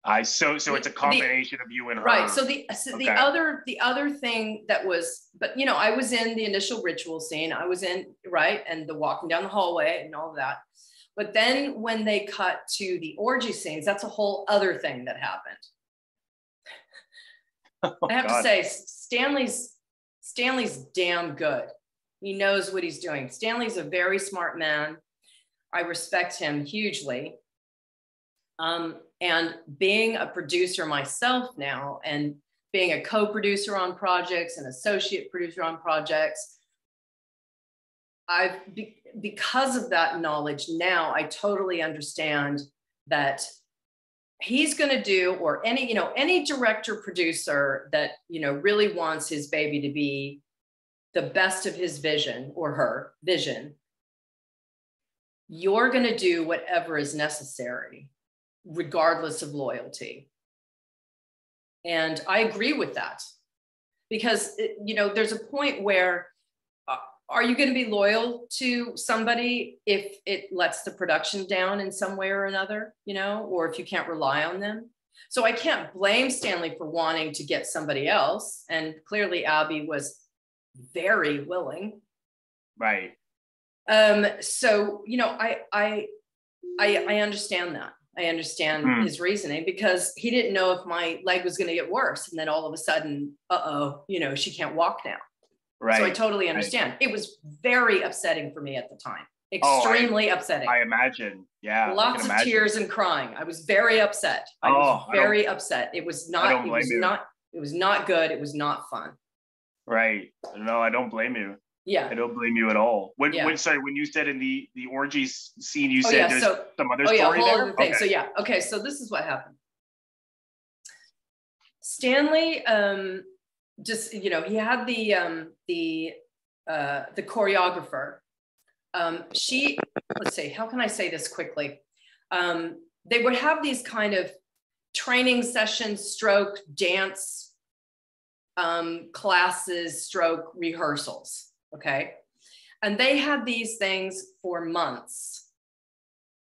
I so so it's a combination the, of you and her. Right. So the so okay. the other the other thing that was, but you know, I was in the initial ritual scene. I was in right and the walking down the hallway and all of that. But then when they cut to the orgy scenes, that's a whole other thing that happened. Oh, I have God. to say, Stanley's Stanley's damn good. He knows what he's doing. Stanley's a very smart man. I respect him hugely. Um, and being a producer myself now and being a co-producer on projects and associate producer on projects, I've be, because of that knowledge now, I totally understand that he's going to do or any you know any director producer that you know really wants his baby to be the best of his vision or her vision you're going to do whatever is necessary regardless of loyalty. And i agree with that. Because eh, you know there's a point where are you going to be loyal to somebody if it lets the production down in some way or another, you know, or if you can't rely on them? So I can't blame Stanley for wanting to get somebody else. And clearly, Abby was very willing. Right. Um, so, you know, I, I, I, I understand that. I understand mm. his reasoning because he didn't know if my leg was going to get worse. And then all of a sudden, uh oh, you know, she can't walk now. Right. So I totally understand. Right. It was very upsetting for me at the time. Extremely oh, I, upsetting. I imagine. Yeah. Lots of imagine. tears and crying. I was very upset. I oh, was very upset. It was not, it was you. not, it was not good. It was not fun. Right. No, I don't blame you. Yeah. I don't blame you at all. When, yeah. when sorry, when you said in the the orgy scene, you oh, said yeah, there's so, some other oh, story yeah, whole there. Other thing. Okay. So yeah, okay. So this is what happened. Stanley, um, just you know, he had the um, the uh, the choreographer. Um, she, let's see, how can I say this quickly? Um, they would have these kind of training sessions, stroke dance um, classes, stroke rehearsals. Okay. And they had these things for months.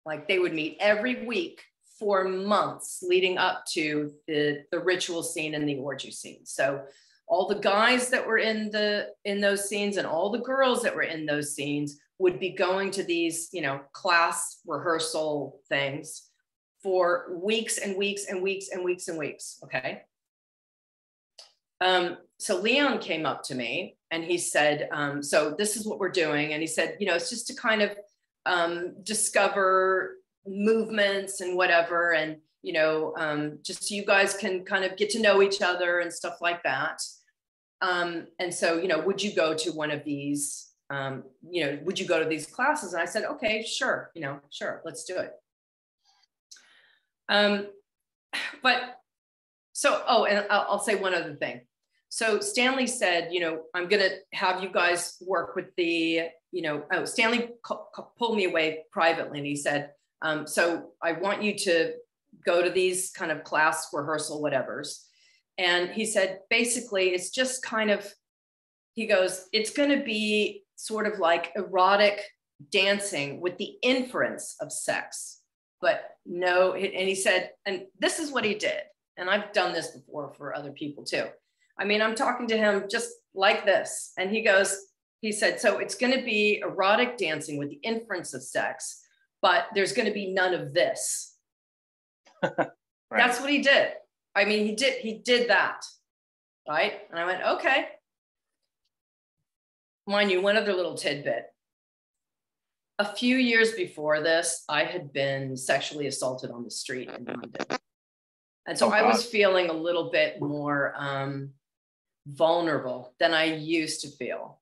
Like they would meet every week for months leading up to the, the ritual scene and the orgy scene. So all the guys that were in the in those scenes and all the girls that were in those scenes would be going to these you know class rehearsal things for weeks and weeks and weeks and weeks and weeks okay? Um, so leon came up to me and he said um, so this is what we're doing. And he said you know it's just to kind of um, discover movements and whatever. And you know, um, just so you guys can kind of get to know each other and stuff like that. Um, and so, you know, would you go to one of these, um, you know, would you go to these classes? And I said, okay, sure, you know, sure, let's do it. Um, but so, oh, and I'll, I'll say one other thing. So Stanley said, you know, I'm going to have you guys work with the, you know, oh, Stanley pulled me away privately and he said, um, so I want you to go to these kind of class rehearsal whatevers. And he said, basically, it's just kind of, he goes, it's going to be sort of like erotic dancing with the inference of sex, but no. And he said, and this is what he did. And I've done this before for other people too. I mean, I'm talking to him just like this. And he goes, he said, so it's going to be erotic dancing with the inference of sex, but there's going to be none of this. right. That's what he did. I mean, he did, he did that. Right. And I went, okay. Mind you, one other little tidbit. A few years before this, I had been sexually assaulted on the street in London. And so oh, I was feeling a little bit more um, vulnerable than I used to feel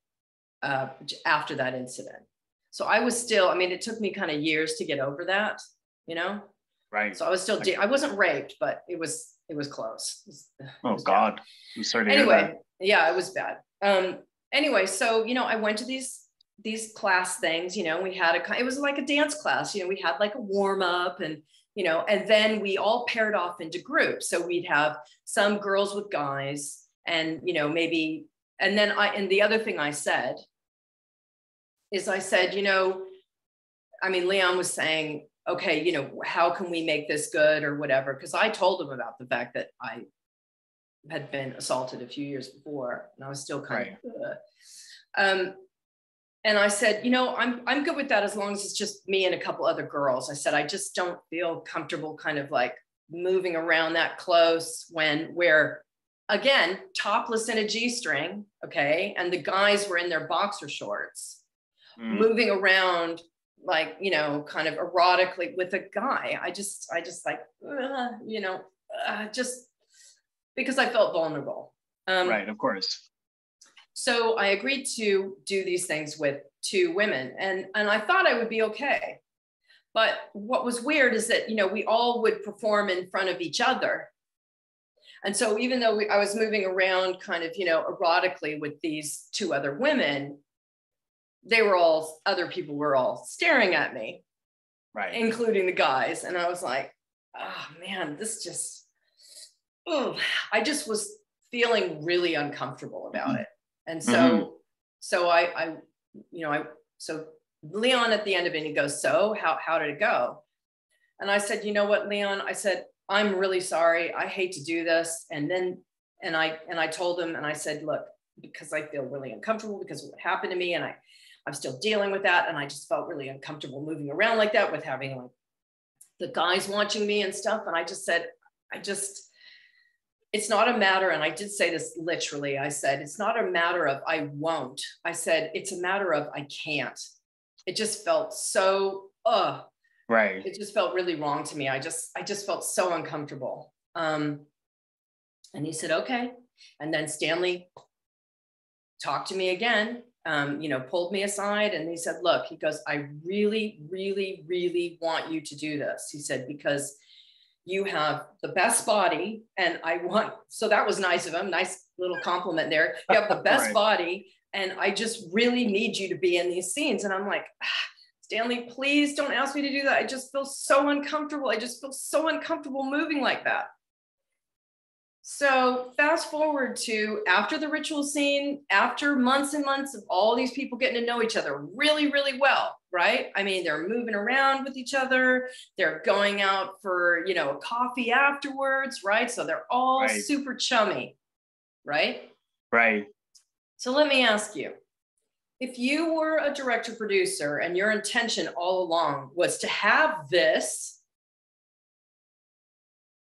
uh, after that incident. So I was still, I mean, it took me kind of years to get over that, you know? Right. So I was still, de- I wasn't raped, but it was, it was close. It was, it oh was God. Bad. I'm sorry to anyway, hear that. Yeah, it was bad. Um, anyway, so, you know, I went to these, these class things, you know, we had a, it was like a dance class, you know, we had like a warm up and, you know, and then we all paired off into groups. So we'd have some girls with guys and, you know, maybe, and then I, and the other thing I said is I said, you know, I mean, Leon was saying, okay, you know, how can we make this good or whatever? Because I told him about the fact that I had been assaulted a few years before and I was still kind right. of, um, and I said, you know, I'm, I'm good with that as long as it's just me and a couple other girls. I said, I just don't feel comfortable kind of like moving around that close when we're, again, topless in a G string. Okay. And the guys were in their boxer shorts mm. moving around like you know kind of erotically with a guy. I just i just like uh, you know uh, just because i felt vulnerable. Um, right of course. so i agreed to do these things with two women and and i thought i would be okay. But what was weird is that you know we all would perform in front of each other. And so even though we, i was moving around kind of you know erotically with these two other women they were all other people were all staring at me right. including the guys. And i was like oh man this just oh i just was feeling really uncomfortable about mm-hmm. it. And so mm-hmm. so i i you know i so leon at the end of it he goes so how how did it go? And i said you know what leon? I said i'm really sorry. I hate to do this. And then and i and i told him and i said look because i feel really uncomfortable because of what happened to me and i I'm still dealing with that. And I just felt really uncomfortable moving around like that with having like the guys watching me and stuff. And I just said, I just, it's not a matter, and I did say this literally. I said, it's not a matter of I won't. I said, it's a matter of I can't. It just felt so, uh, right. It just felt really wrong to me. I just, I just felt so uncomfortable. Um, and he said, okay. And then Stanley talked to me again um, you know, pulled me aside and he said, look, he goes, I really, really, really want you to do this. He said, because you have the best body and I want, so that was nice of him. Nice little compliment there. You have the best right. body and I just really need you to be in these scenes. And I'm like, ah, Stanley, please don't ask me to do that. I just feel so uncomfortable. I just feel so uncomfortable moving like that. So fast forward to after the ritual scene, after months and months of all these people getting to know each other really, really well, right? I mean, they're moving around with each other. They're going out for, you know, coffee afterwards, right? So they're all right. super chummy, right? Right. So let me ask you, if you were a director producer and your intention all along was to have this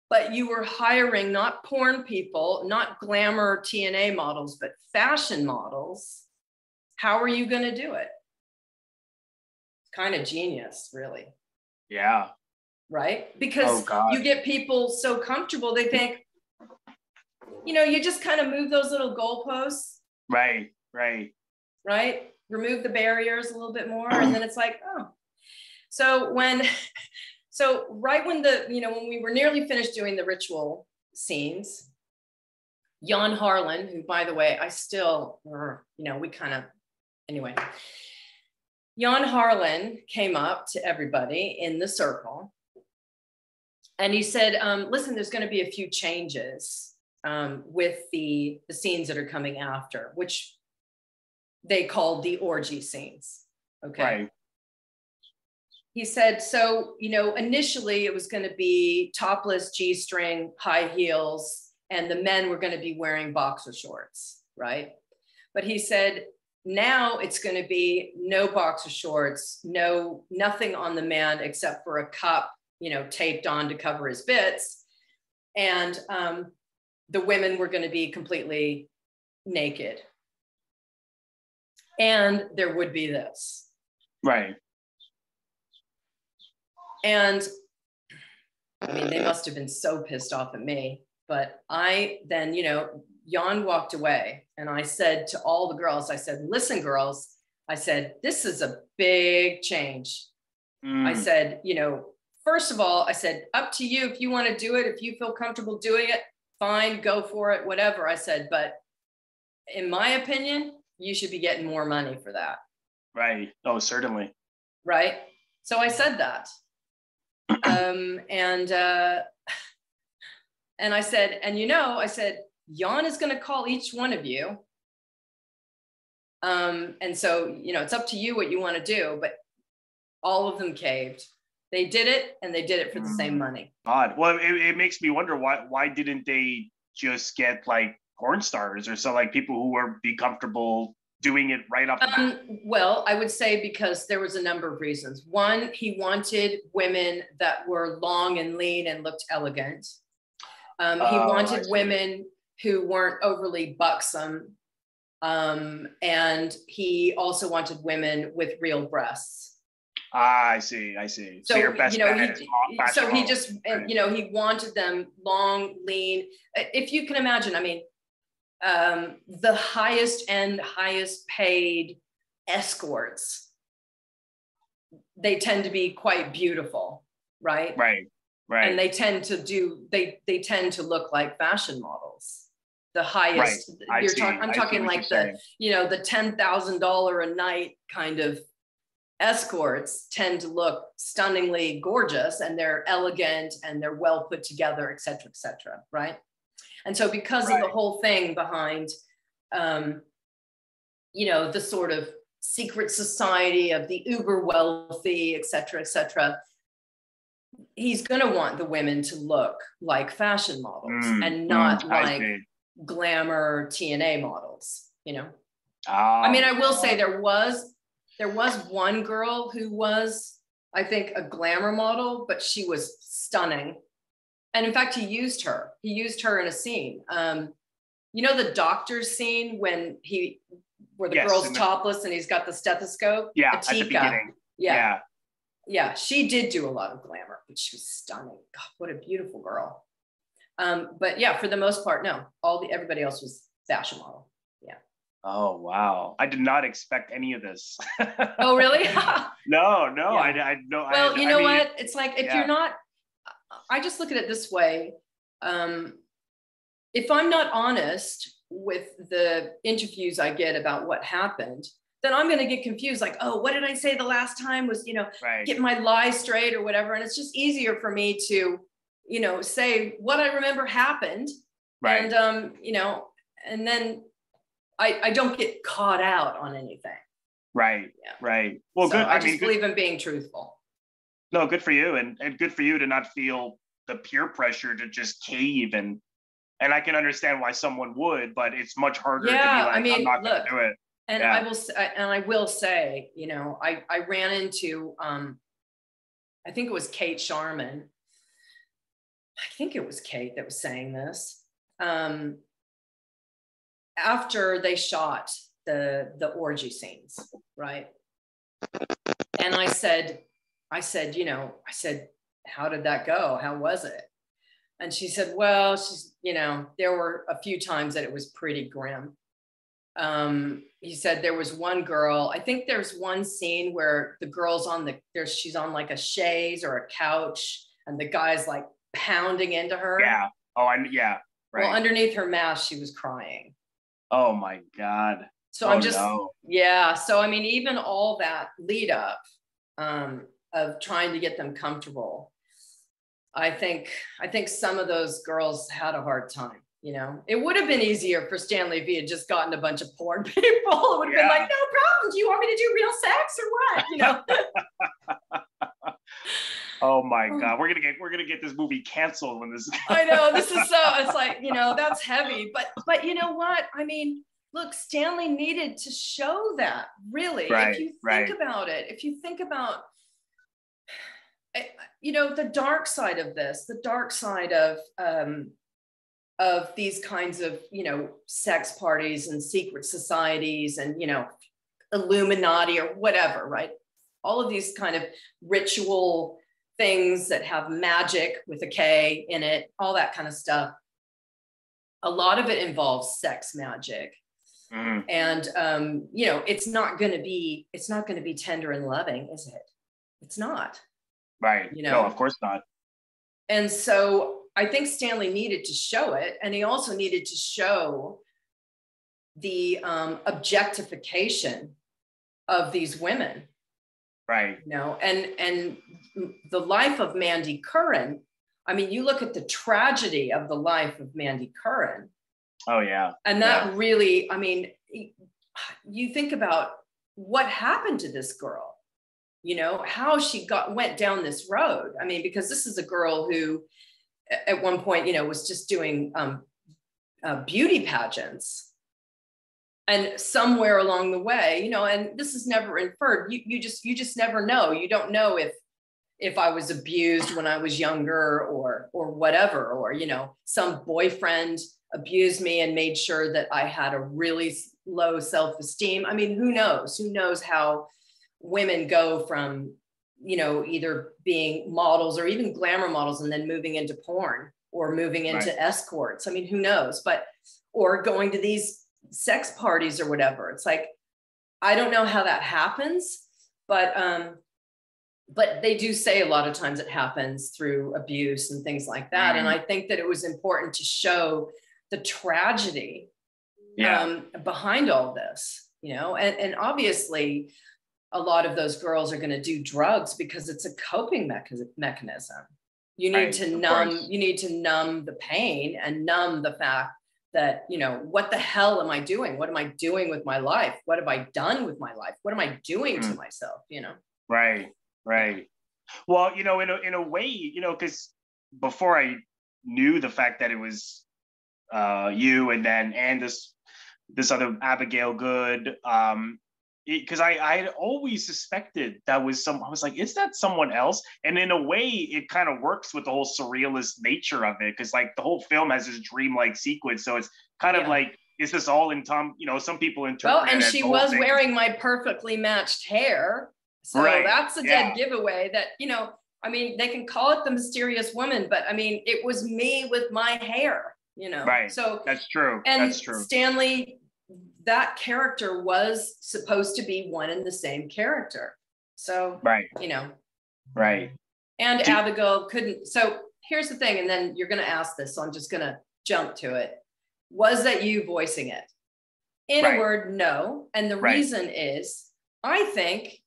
but you were hiring not porn people, not glamour TNA models, but fashion models. How are you going to do it? Kind of genius, really. Yeah. Right? Because oh, you get people so comfortable, they think, you know, you just kind of move those little goalposts. Right, right. Right? Remove the barriers a little bit more. and then it's like, oh. So when so right when the, you know, when we were nearly finished doing the ritual scenes, Jan Harlan, who by the way, I still, you know, we kind of, anyway, Jan Harlan came up to everybody in the circle and he said, um, listen, there's going to be a few changes um, with the, the scenes that are coming after, which they called the orgy scenes. Okay. Right he said, so, you know, initially it was going to be topless G string, high heels, and the men were going to be wearing boxer shorts, right? But he said, now it's going to be no boxer shorts, no nothing on the man except for a cup, you know, taped on to cover his bits, and um, the women were going to be completely naked. And there would be this. Right. And I mean, they must have been so pissed off at me. But I then, you know, Jan walked away and I said to all the girls, I said, listen, girls, I said, this is a big change. Mm. I said, you know, first of all, I said, up to you if you want to do it, if you feel comfortable doing it, fine, go for it, whatever. I said, but in my opinion, you should be getting more money for that. Right. Oh, certainly. Right. So I said that. Um, and uh, and I said, and you know, I said, Jan is going to call each one of you. Um, and so, you know, it's up to you what you want to do, but all of them caved. They did it and they did it for the same mm. money. Odd. Well, it, it makes me wonder why why didn't they just get like porn stars or so like people who were be comfortable doing it right off um. Well, I would say because there was a number of reasons. One, he wanted women that were long and lean and looked elegant. Um, he oh, wanted women who weren't overly buxom. Um, and he also wanted women with real breasts. Ah, I see. I see. So, so your best you know, he, so he just, you know, he wanted them long, lean. If you can imagine, I mean, um, the highest end, highest paid escorts, they tend to be quite beautiful, right? Right. Right. And they tend to do they they tend to look like fashion models. The highest right. you're talking I'm talking like the saying. you know the ten thousand dollar a night kind of escorts tend to look stunningly gorgeous and they're elegant and they're well put together, et cetera, et cetera, right? And so because right. of the whole thing behind, um, you know, the sort of secret society of the uber wealthy, et cetera, et cetera, he's going to want the women to look like fashion models mm, and not mm, like glamour TNA models, you know? Oh, I mean, I will say there was, there was one girl who was, I think, a glamour model, but she was stunning and in fact, he used her. He used her in a scene. Um, you know the doctor's scene when he where the yes, girl's topless and he's got the stethoscope. Yeah, Atika. at the beginning. Yeah. yeah. Yeah, she did do a lot of glamour, but she was stunning. God, what a beautiful girl. Um, but yeah, for the most part, no. All the everybody else was fashion model. Yeah. Oh wow! I did not expect any of this. oh really? no, no. Yeah. I, I no. Well, I, you know I mean, what? It's like if yeah. you're not I just look at it this way. Um, if I'm not honest with the interviews I get about what happened, then I'm going to get confused. Like, oh, what did I say the last time? Was you know, right. get my lie straight or whatever. And it's just easier for me to, you know, say what I remember happened, right. and um, you know, and then I I don't get caught out on anything. Right. Yeah. Right. Well, so good. I, I just mean, believe in being truthful. No, good for you, and and good for you to not feel the peer pressure to just cave and and I can understand why someone would, but it's much harder yeah, to be like, I mean, I'm not look, do it. And yeah. I will and I will say, you know, I I ran into um I think it was Kate Sharman. I think it was Kate that was saying this. Um after they shot the the orgy scenes, right? And I said, I said, you know, I said, how did that go? How was it? And she said, well, she's, you know, there were a few times that it was pretty grim. Um, he said there was one girl, I think there's one scene where the girl's on the, there's, she's on like a chaise or a couch and the guy's like pounding into her. Yeah. Oh, I, yeah. Right. Well, underneath her mask, she was crying. Oh my God. So oh, I'm just, no. yeah. So, I mean, even all that lead up, um, of trying to get them comfortable. I think I think some of those girls had a hard time. You know, it would have been easier for Stanley if he had just gotten a bunch of porn people. It would have yeah. been like, no problem. Do you want me to do real sex or what? You know. oh my god, we're gonna get we're gonna get this movie canceled when this. I know this is so. It's like you know that's heavy, but but you know what? I mean, look, Stanley needed to show that really. Right, if you think right. about it, if you think about, you know, the dark side of this, the dark side of, um, of these kinds of, you know, sex parties and secret societies and, you know, Illuminati or whatever, right? All of these kind of ritual things that have magic with a K in it, all that kind of stuff. A lot of it involves sex magic. Mm. And um, you know, it's not gonna be, it's not gonna be tender and loving, is it? It's not. Right. You know, no, of course not. And so I think Stanley needed to show it, and he also needed to show the um, objectification of these women right you know and and the life of mandy curran i mean you look at the tragedy of the life of mandy curran oh yeah and that yeah. really i mean you think about what happened to this girl you know how she got went down this road. I mean because this is a girl who at one point you know was just doing um, uh, beauty pageants. And somewhere along the way you know and this is never inferred. You, you just you just never know. You don't know if if i was abused when i was younger or or whatever or you know some boyfriend abused me and made sure that i had a really low self-esteem. I mean who knows? Who knows how women go from you know either being models or even glamour models and then moving into porn or moving into right. escorts i mean who knows but or going to these sex parties or whatever. It's like, I don't know how that happens, but um, but they do say a lot of times it happens through abuse and things like that. Mm. And I think that it was important to show the tragedy yeah. um, behind all this, you know, and, and obviously a lot of those girls are going to do drugs because it's a coping mechanism. You need right, to numb, course. you need to numb the pain and numb the fact that you know what the hell am i doing what am i doing with my life what have i done with my life what am i doing mm. to myself you know right right well you know in a, in a way you know because before i knew the fact that it was uh you and then and this this other abigail good um because I I had always suspected that was some. I was like, is that someone else? And in a way, it kind of works with the whole surrealist nature of it, because like the whole film has this dreamlike sequence. So it's kind yeah. of like, is this all in Tom? You know, some people oh, interpret. Well, and she was thing. wearing my perfectly matched hair, so right. that's a dead yeah. giveaway. That you know, I mean, they can call it the mysterious woman, but I mean, it was me with my hair. You know, right? So that's true. And that's true. Stanley that character was supposed to be one and the same character. So, right. you know, right. And Do- Abigail couldn't. So, here's the thing, and then you're going to ask this, so I'm just going to jump to it. Was that you voicing it? In right. a word, no. And the right. reason is I think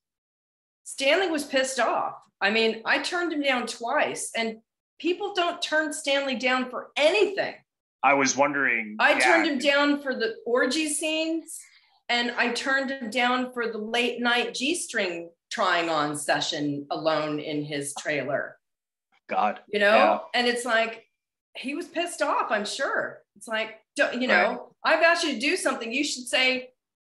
Stanley was pissed off. I mean, I turned him down twice, and people don't turn Stanley down for anything. I was wondering. I yeah. turned him down for the orgy scenes, and I turned him down for the late night G string trying on session alone in his trailer. God. You know, yeah. and it's like he was pissed off, I'm sure. It's like, you know, right. I've asked you to do something. You should say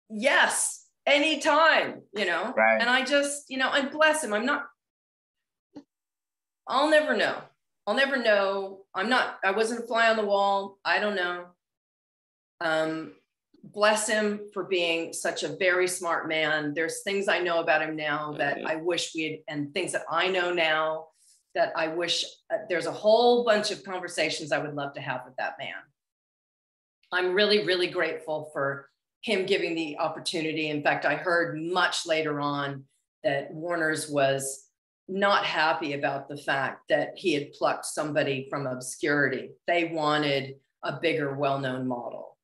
yes anytime, you know? Right. And I just, you know, and bless him. I'm not, I'll never know. I'll never know. I'm not, I wasn't a fly on the wall. I don't know. Um, bless him for being such a very smart man. There's things I know about him now that I wish we had, and things that I know now that I wish uh, there's a whole bunch of conversations I would love to have with that man. I'm really, really grateful for him giving the opportunity. In fact, I heard much later on that Warner's was not happy about the fact that he had plucked somebody from obscurity. They wanted a bigger, well known model.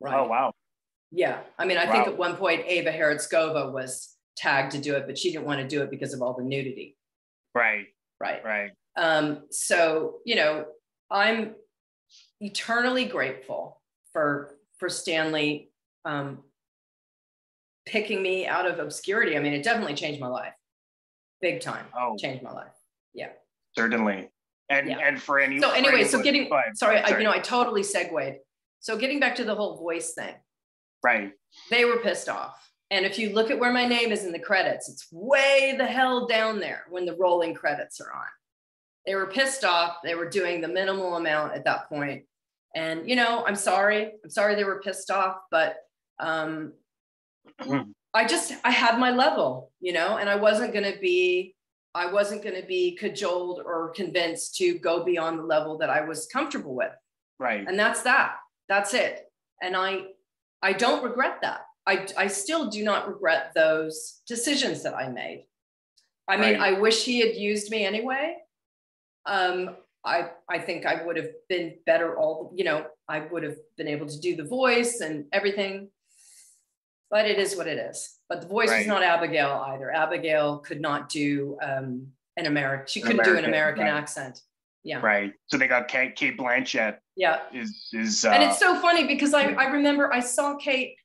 Right. Oh, wow. Yeah. I mean, I wow. think at one point Eva Herzigova was tagged to do it, but she didn't want to do it because of all the nudity. Right. Right. Right. Um, so, you know, I'm eternally grateful for for Stanley um, picking me out of obscurity. I mean, it definitely changed my life big time. Oh, changed my life. Yeah. Certainly. And yeah. and for any so anyway, so getting sorry, sorry. I, you know, I totally segued. so getting back to the whole voice thing. Right. They were pissed off. And if you look at where my name is in the credits, it's way the hell down there when the rolling credits are on. They were pissed off. They were doing the minimal amount at that point. And, you know, I'm sorry. I'm sorry they were pissed off, but um, I just, I had my level, you know, and I wasn't going to be, I wasn't going to be cajoled or convinced to go beyond the level that I was comfortable with. Right. And that's that. That's it. And I, I don't regret that. I, I still do not regret those decisions that I made. I mean, right. I wish he had used me anyway. Um, I, I think I would have been better all, you know, I would have been able to do the voice and everything, but it is what it is. But the voice right. is not Abigail either. Abigail could not do um, an American, she couldn't American, do an American right. accent. Yeah. Right. So they got Kate, Cate Blanchett. Yeah. Is, is, uh, and it's so funny because I, I remember I saw Cate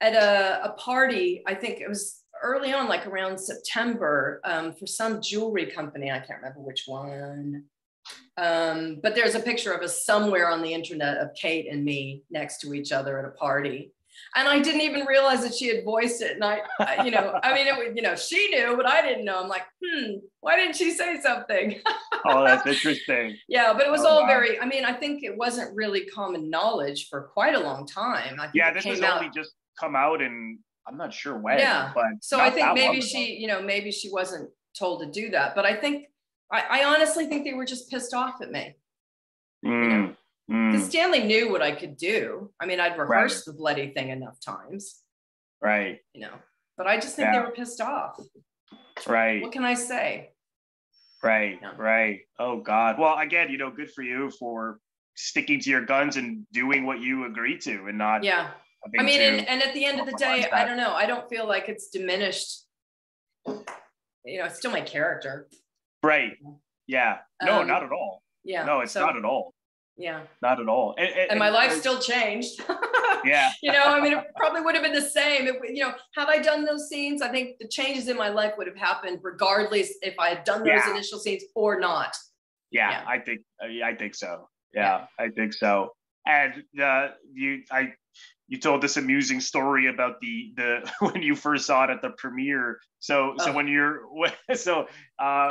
at a, a party, I think it was early on, like around September, um, for some jewelry company. I can't remember which one. Um, but there's a picture of us somewhere on the internet of Cate and me next to each other at a party. And I didn't even realize that she had voiced it. And I, I you know, I mean, it, was, you know, she knew, but I didn't know. I'm like, hmm, why didn't she say something? oh, that's interesting. yeah, but it was oh, all wow. very, I mean, I think it wasn't really common knowledge for quite a long time. yeah, this was only just come out and I'm not sure when. Yeah. But so I think maybe she, you know, maybe she wasn't told to do that. But I think I, I honestly think they were just pissed off at me. Mm, you know? Because mm. Stanley knew what I could do. I mean, I'd rehearsed right. the bloody thing enough times. Right. You know, but I just think yeah. they were pissed off. Right. What can I say? Right. Yeah. Right. Oh God. Well, again, you know, good for you for sticking to your guns and doing what you agreed to and not yeah I mean, and, and at the end of the day, I don't know. I don't feel like it's diminished. You know, it's still my character. Right. Yeah. No, um, not at all. Yeah. No, it's so, not at all. Yeah. Not at all. And, and, and my life still changed. yeah. you know, I mean, it probably would have been the same. If, you know, had I done those scenes, I think the changes in my life would have happened regardless if I had done those yeah. initial scenes or not. Yeah, yeah. I think, I think so. Yeah, yeah, I think so. And uh, you, I you told this amusing story about the the when you first saw it at the premiere. So oh. so when you're so uh,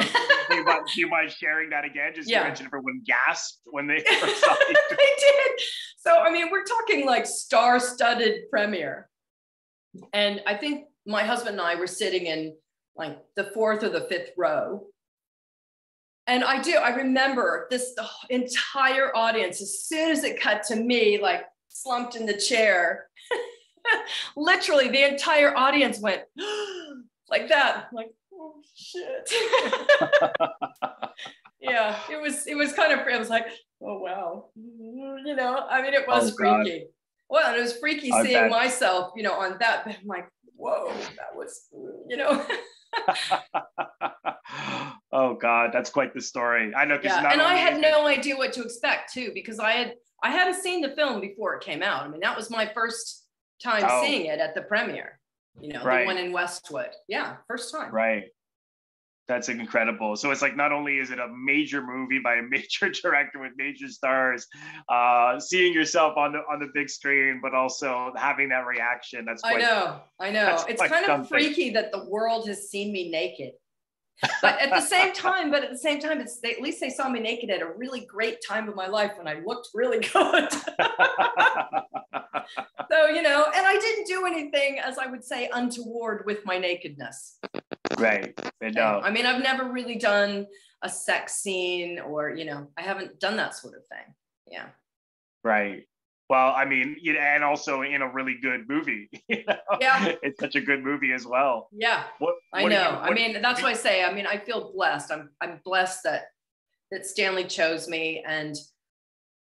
do, you mind, do you mind sharing that again? Just yeah. to mention everyone gasped when they first saw it. they did. So I mean, we're talking like star-studded premiere, and I think my husband and I were sitting in like the fourth or the fifth row. And I do, I remember this the entire audience, as soon as it cut to me, like slumped in the chair. Literally, the entire audience went like that. I'm like, oh shit. yeah, it was it was kind of I was like, oh wow. You know, I mean it oh, was oh, freaky. God. Well, it was freaky I seeing bet. myself, you know, on that. I'm like, whoa, that was, you know. oh God, that's quite the story. I know. Yeah, and I had no idea what to expect too, because I had I hadn't seen the film before it came out. I mean, that was my first time oh. seeing it at the premiere. You know, right. the one in Westwood. Yeah, first time. Right. That's incredible. So it's like not only is it a major movie by a major director with major stars, uh, seeing yourself on the on the big screen, but also having that reaction. That's quite, I know, I know. It's kind of freaky that the world has seen me naked but at the same time, but at the same time, it's they, at least they saw me naked at a really great time of my life when I looked really good. so you know, and I didn't do anything, as I would say, untoward with my nakedness. Right. No. I mean, I've never really done a sex scene, or you know, I haven't done that sort of thing. Yeah. Right. Well, I mean, and also in a really good movie. You know? Yeah, it's such a good movie as well. Yeah, what, what I know. You, I mean, that's why I say. I mean, I feel blessed. I'm I'm blessed that that Stanley chose me, and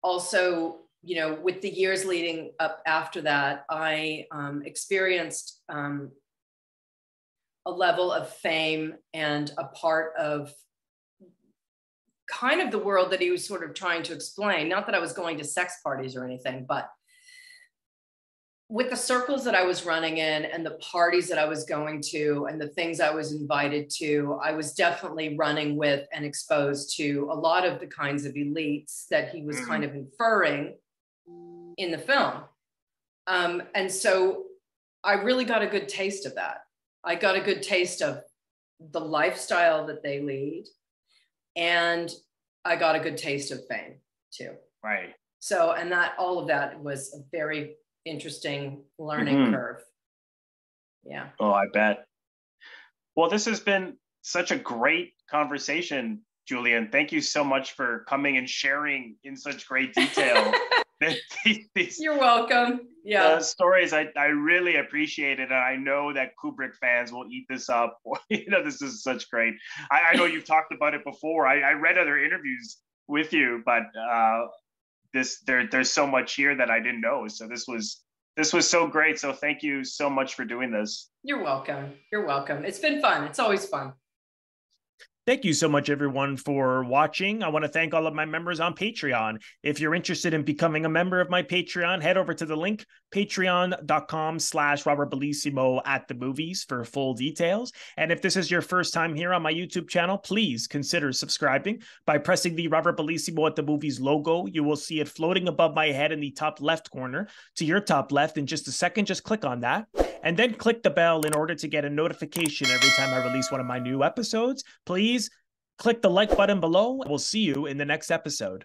also, you know, with the years leading up after that, I um, experienced um, a level of fame and a part of kind of the world that he was sort of trying to explain. Not that I was going to sex parties or anything, but with the circles that I was running in and the parties that I was going to and the things I was invited to, I was definitely running with and exposed to a lot of the kinds of elites that he was mm-hmm. kind of inferring in the film. Um, and so I really got a good taste of that. I got a good taste of the lifestyle that they lead. And I got a good taste of fame too. Right. So, and that all of that was a very interesting learning mm-hmm. curve. Yeah. Oh, I bet. Well, this has been such a great conversation, Julienne. Thank you so much for coming and sharing in such great detail. these, You're welcome. Yeah. stories I, I really appreciate it. And I know that Kubrick fans will eat this up. you know, this is such great. I, I know you've talked about it before. I, I read other interviews with you, but uh, this there there's so much here that I didn't know. So this was this was so great. So thank you so much for doing this. You're welcome. You're welcome. It's been fun. It's always fun. Thank you so much, everyone, for watching. I want to thank all of my members on Patreon. If you're interested in becoming a member of my Patreon, head over to the link patreon.com slash Robert Bellissimo at the movies for full details. And if this is your first time here on my YouTube channel, please consider subscribing by pressing the Robert Bellissimo at the movies logo. You will see it floating above my head in the top left corner to your top left in just a second. Just click on that and then click the bell in order to get a notification every time I release one of my new episodes. Please click the like button below. We'll see you in the next episode.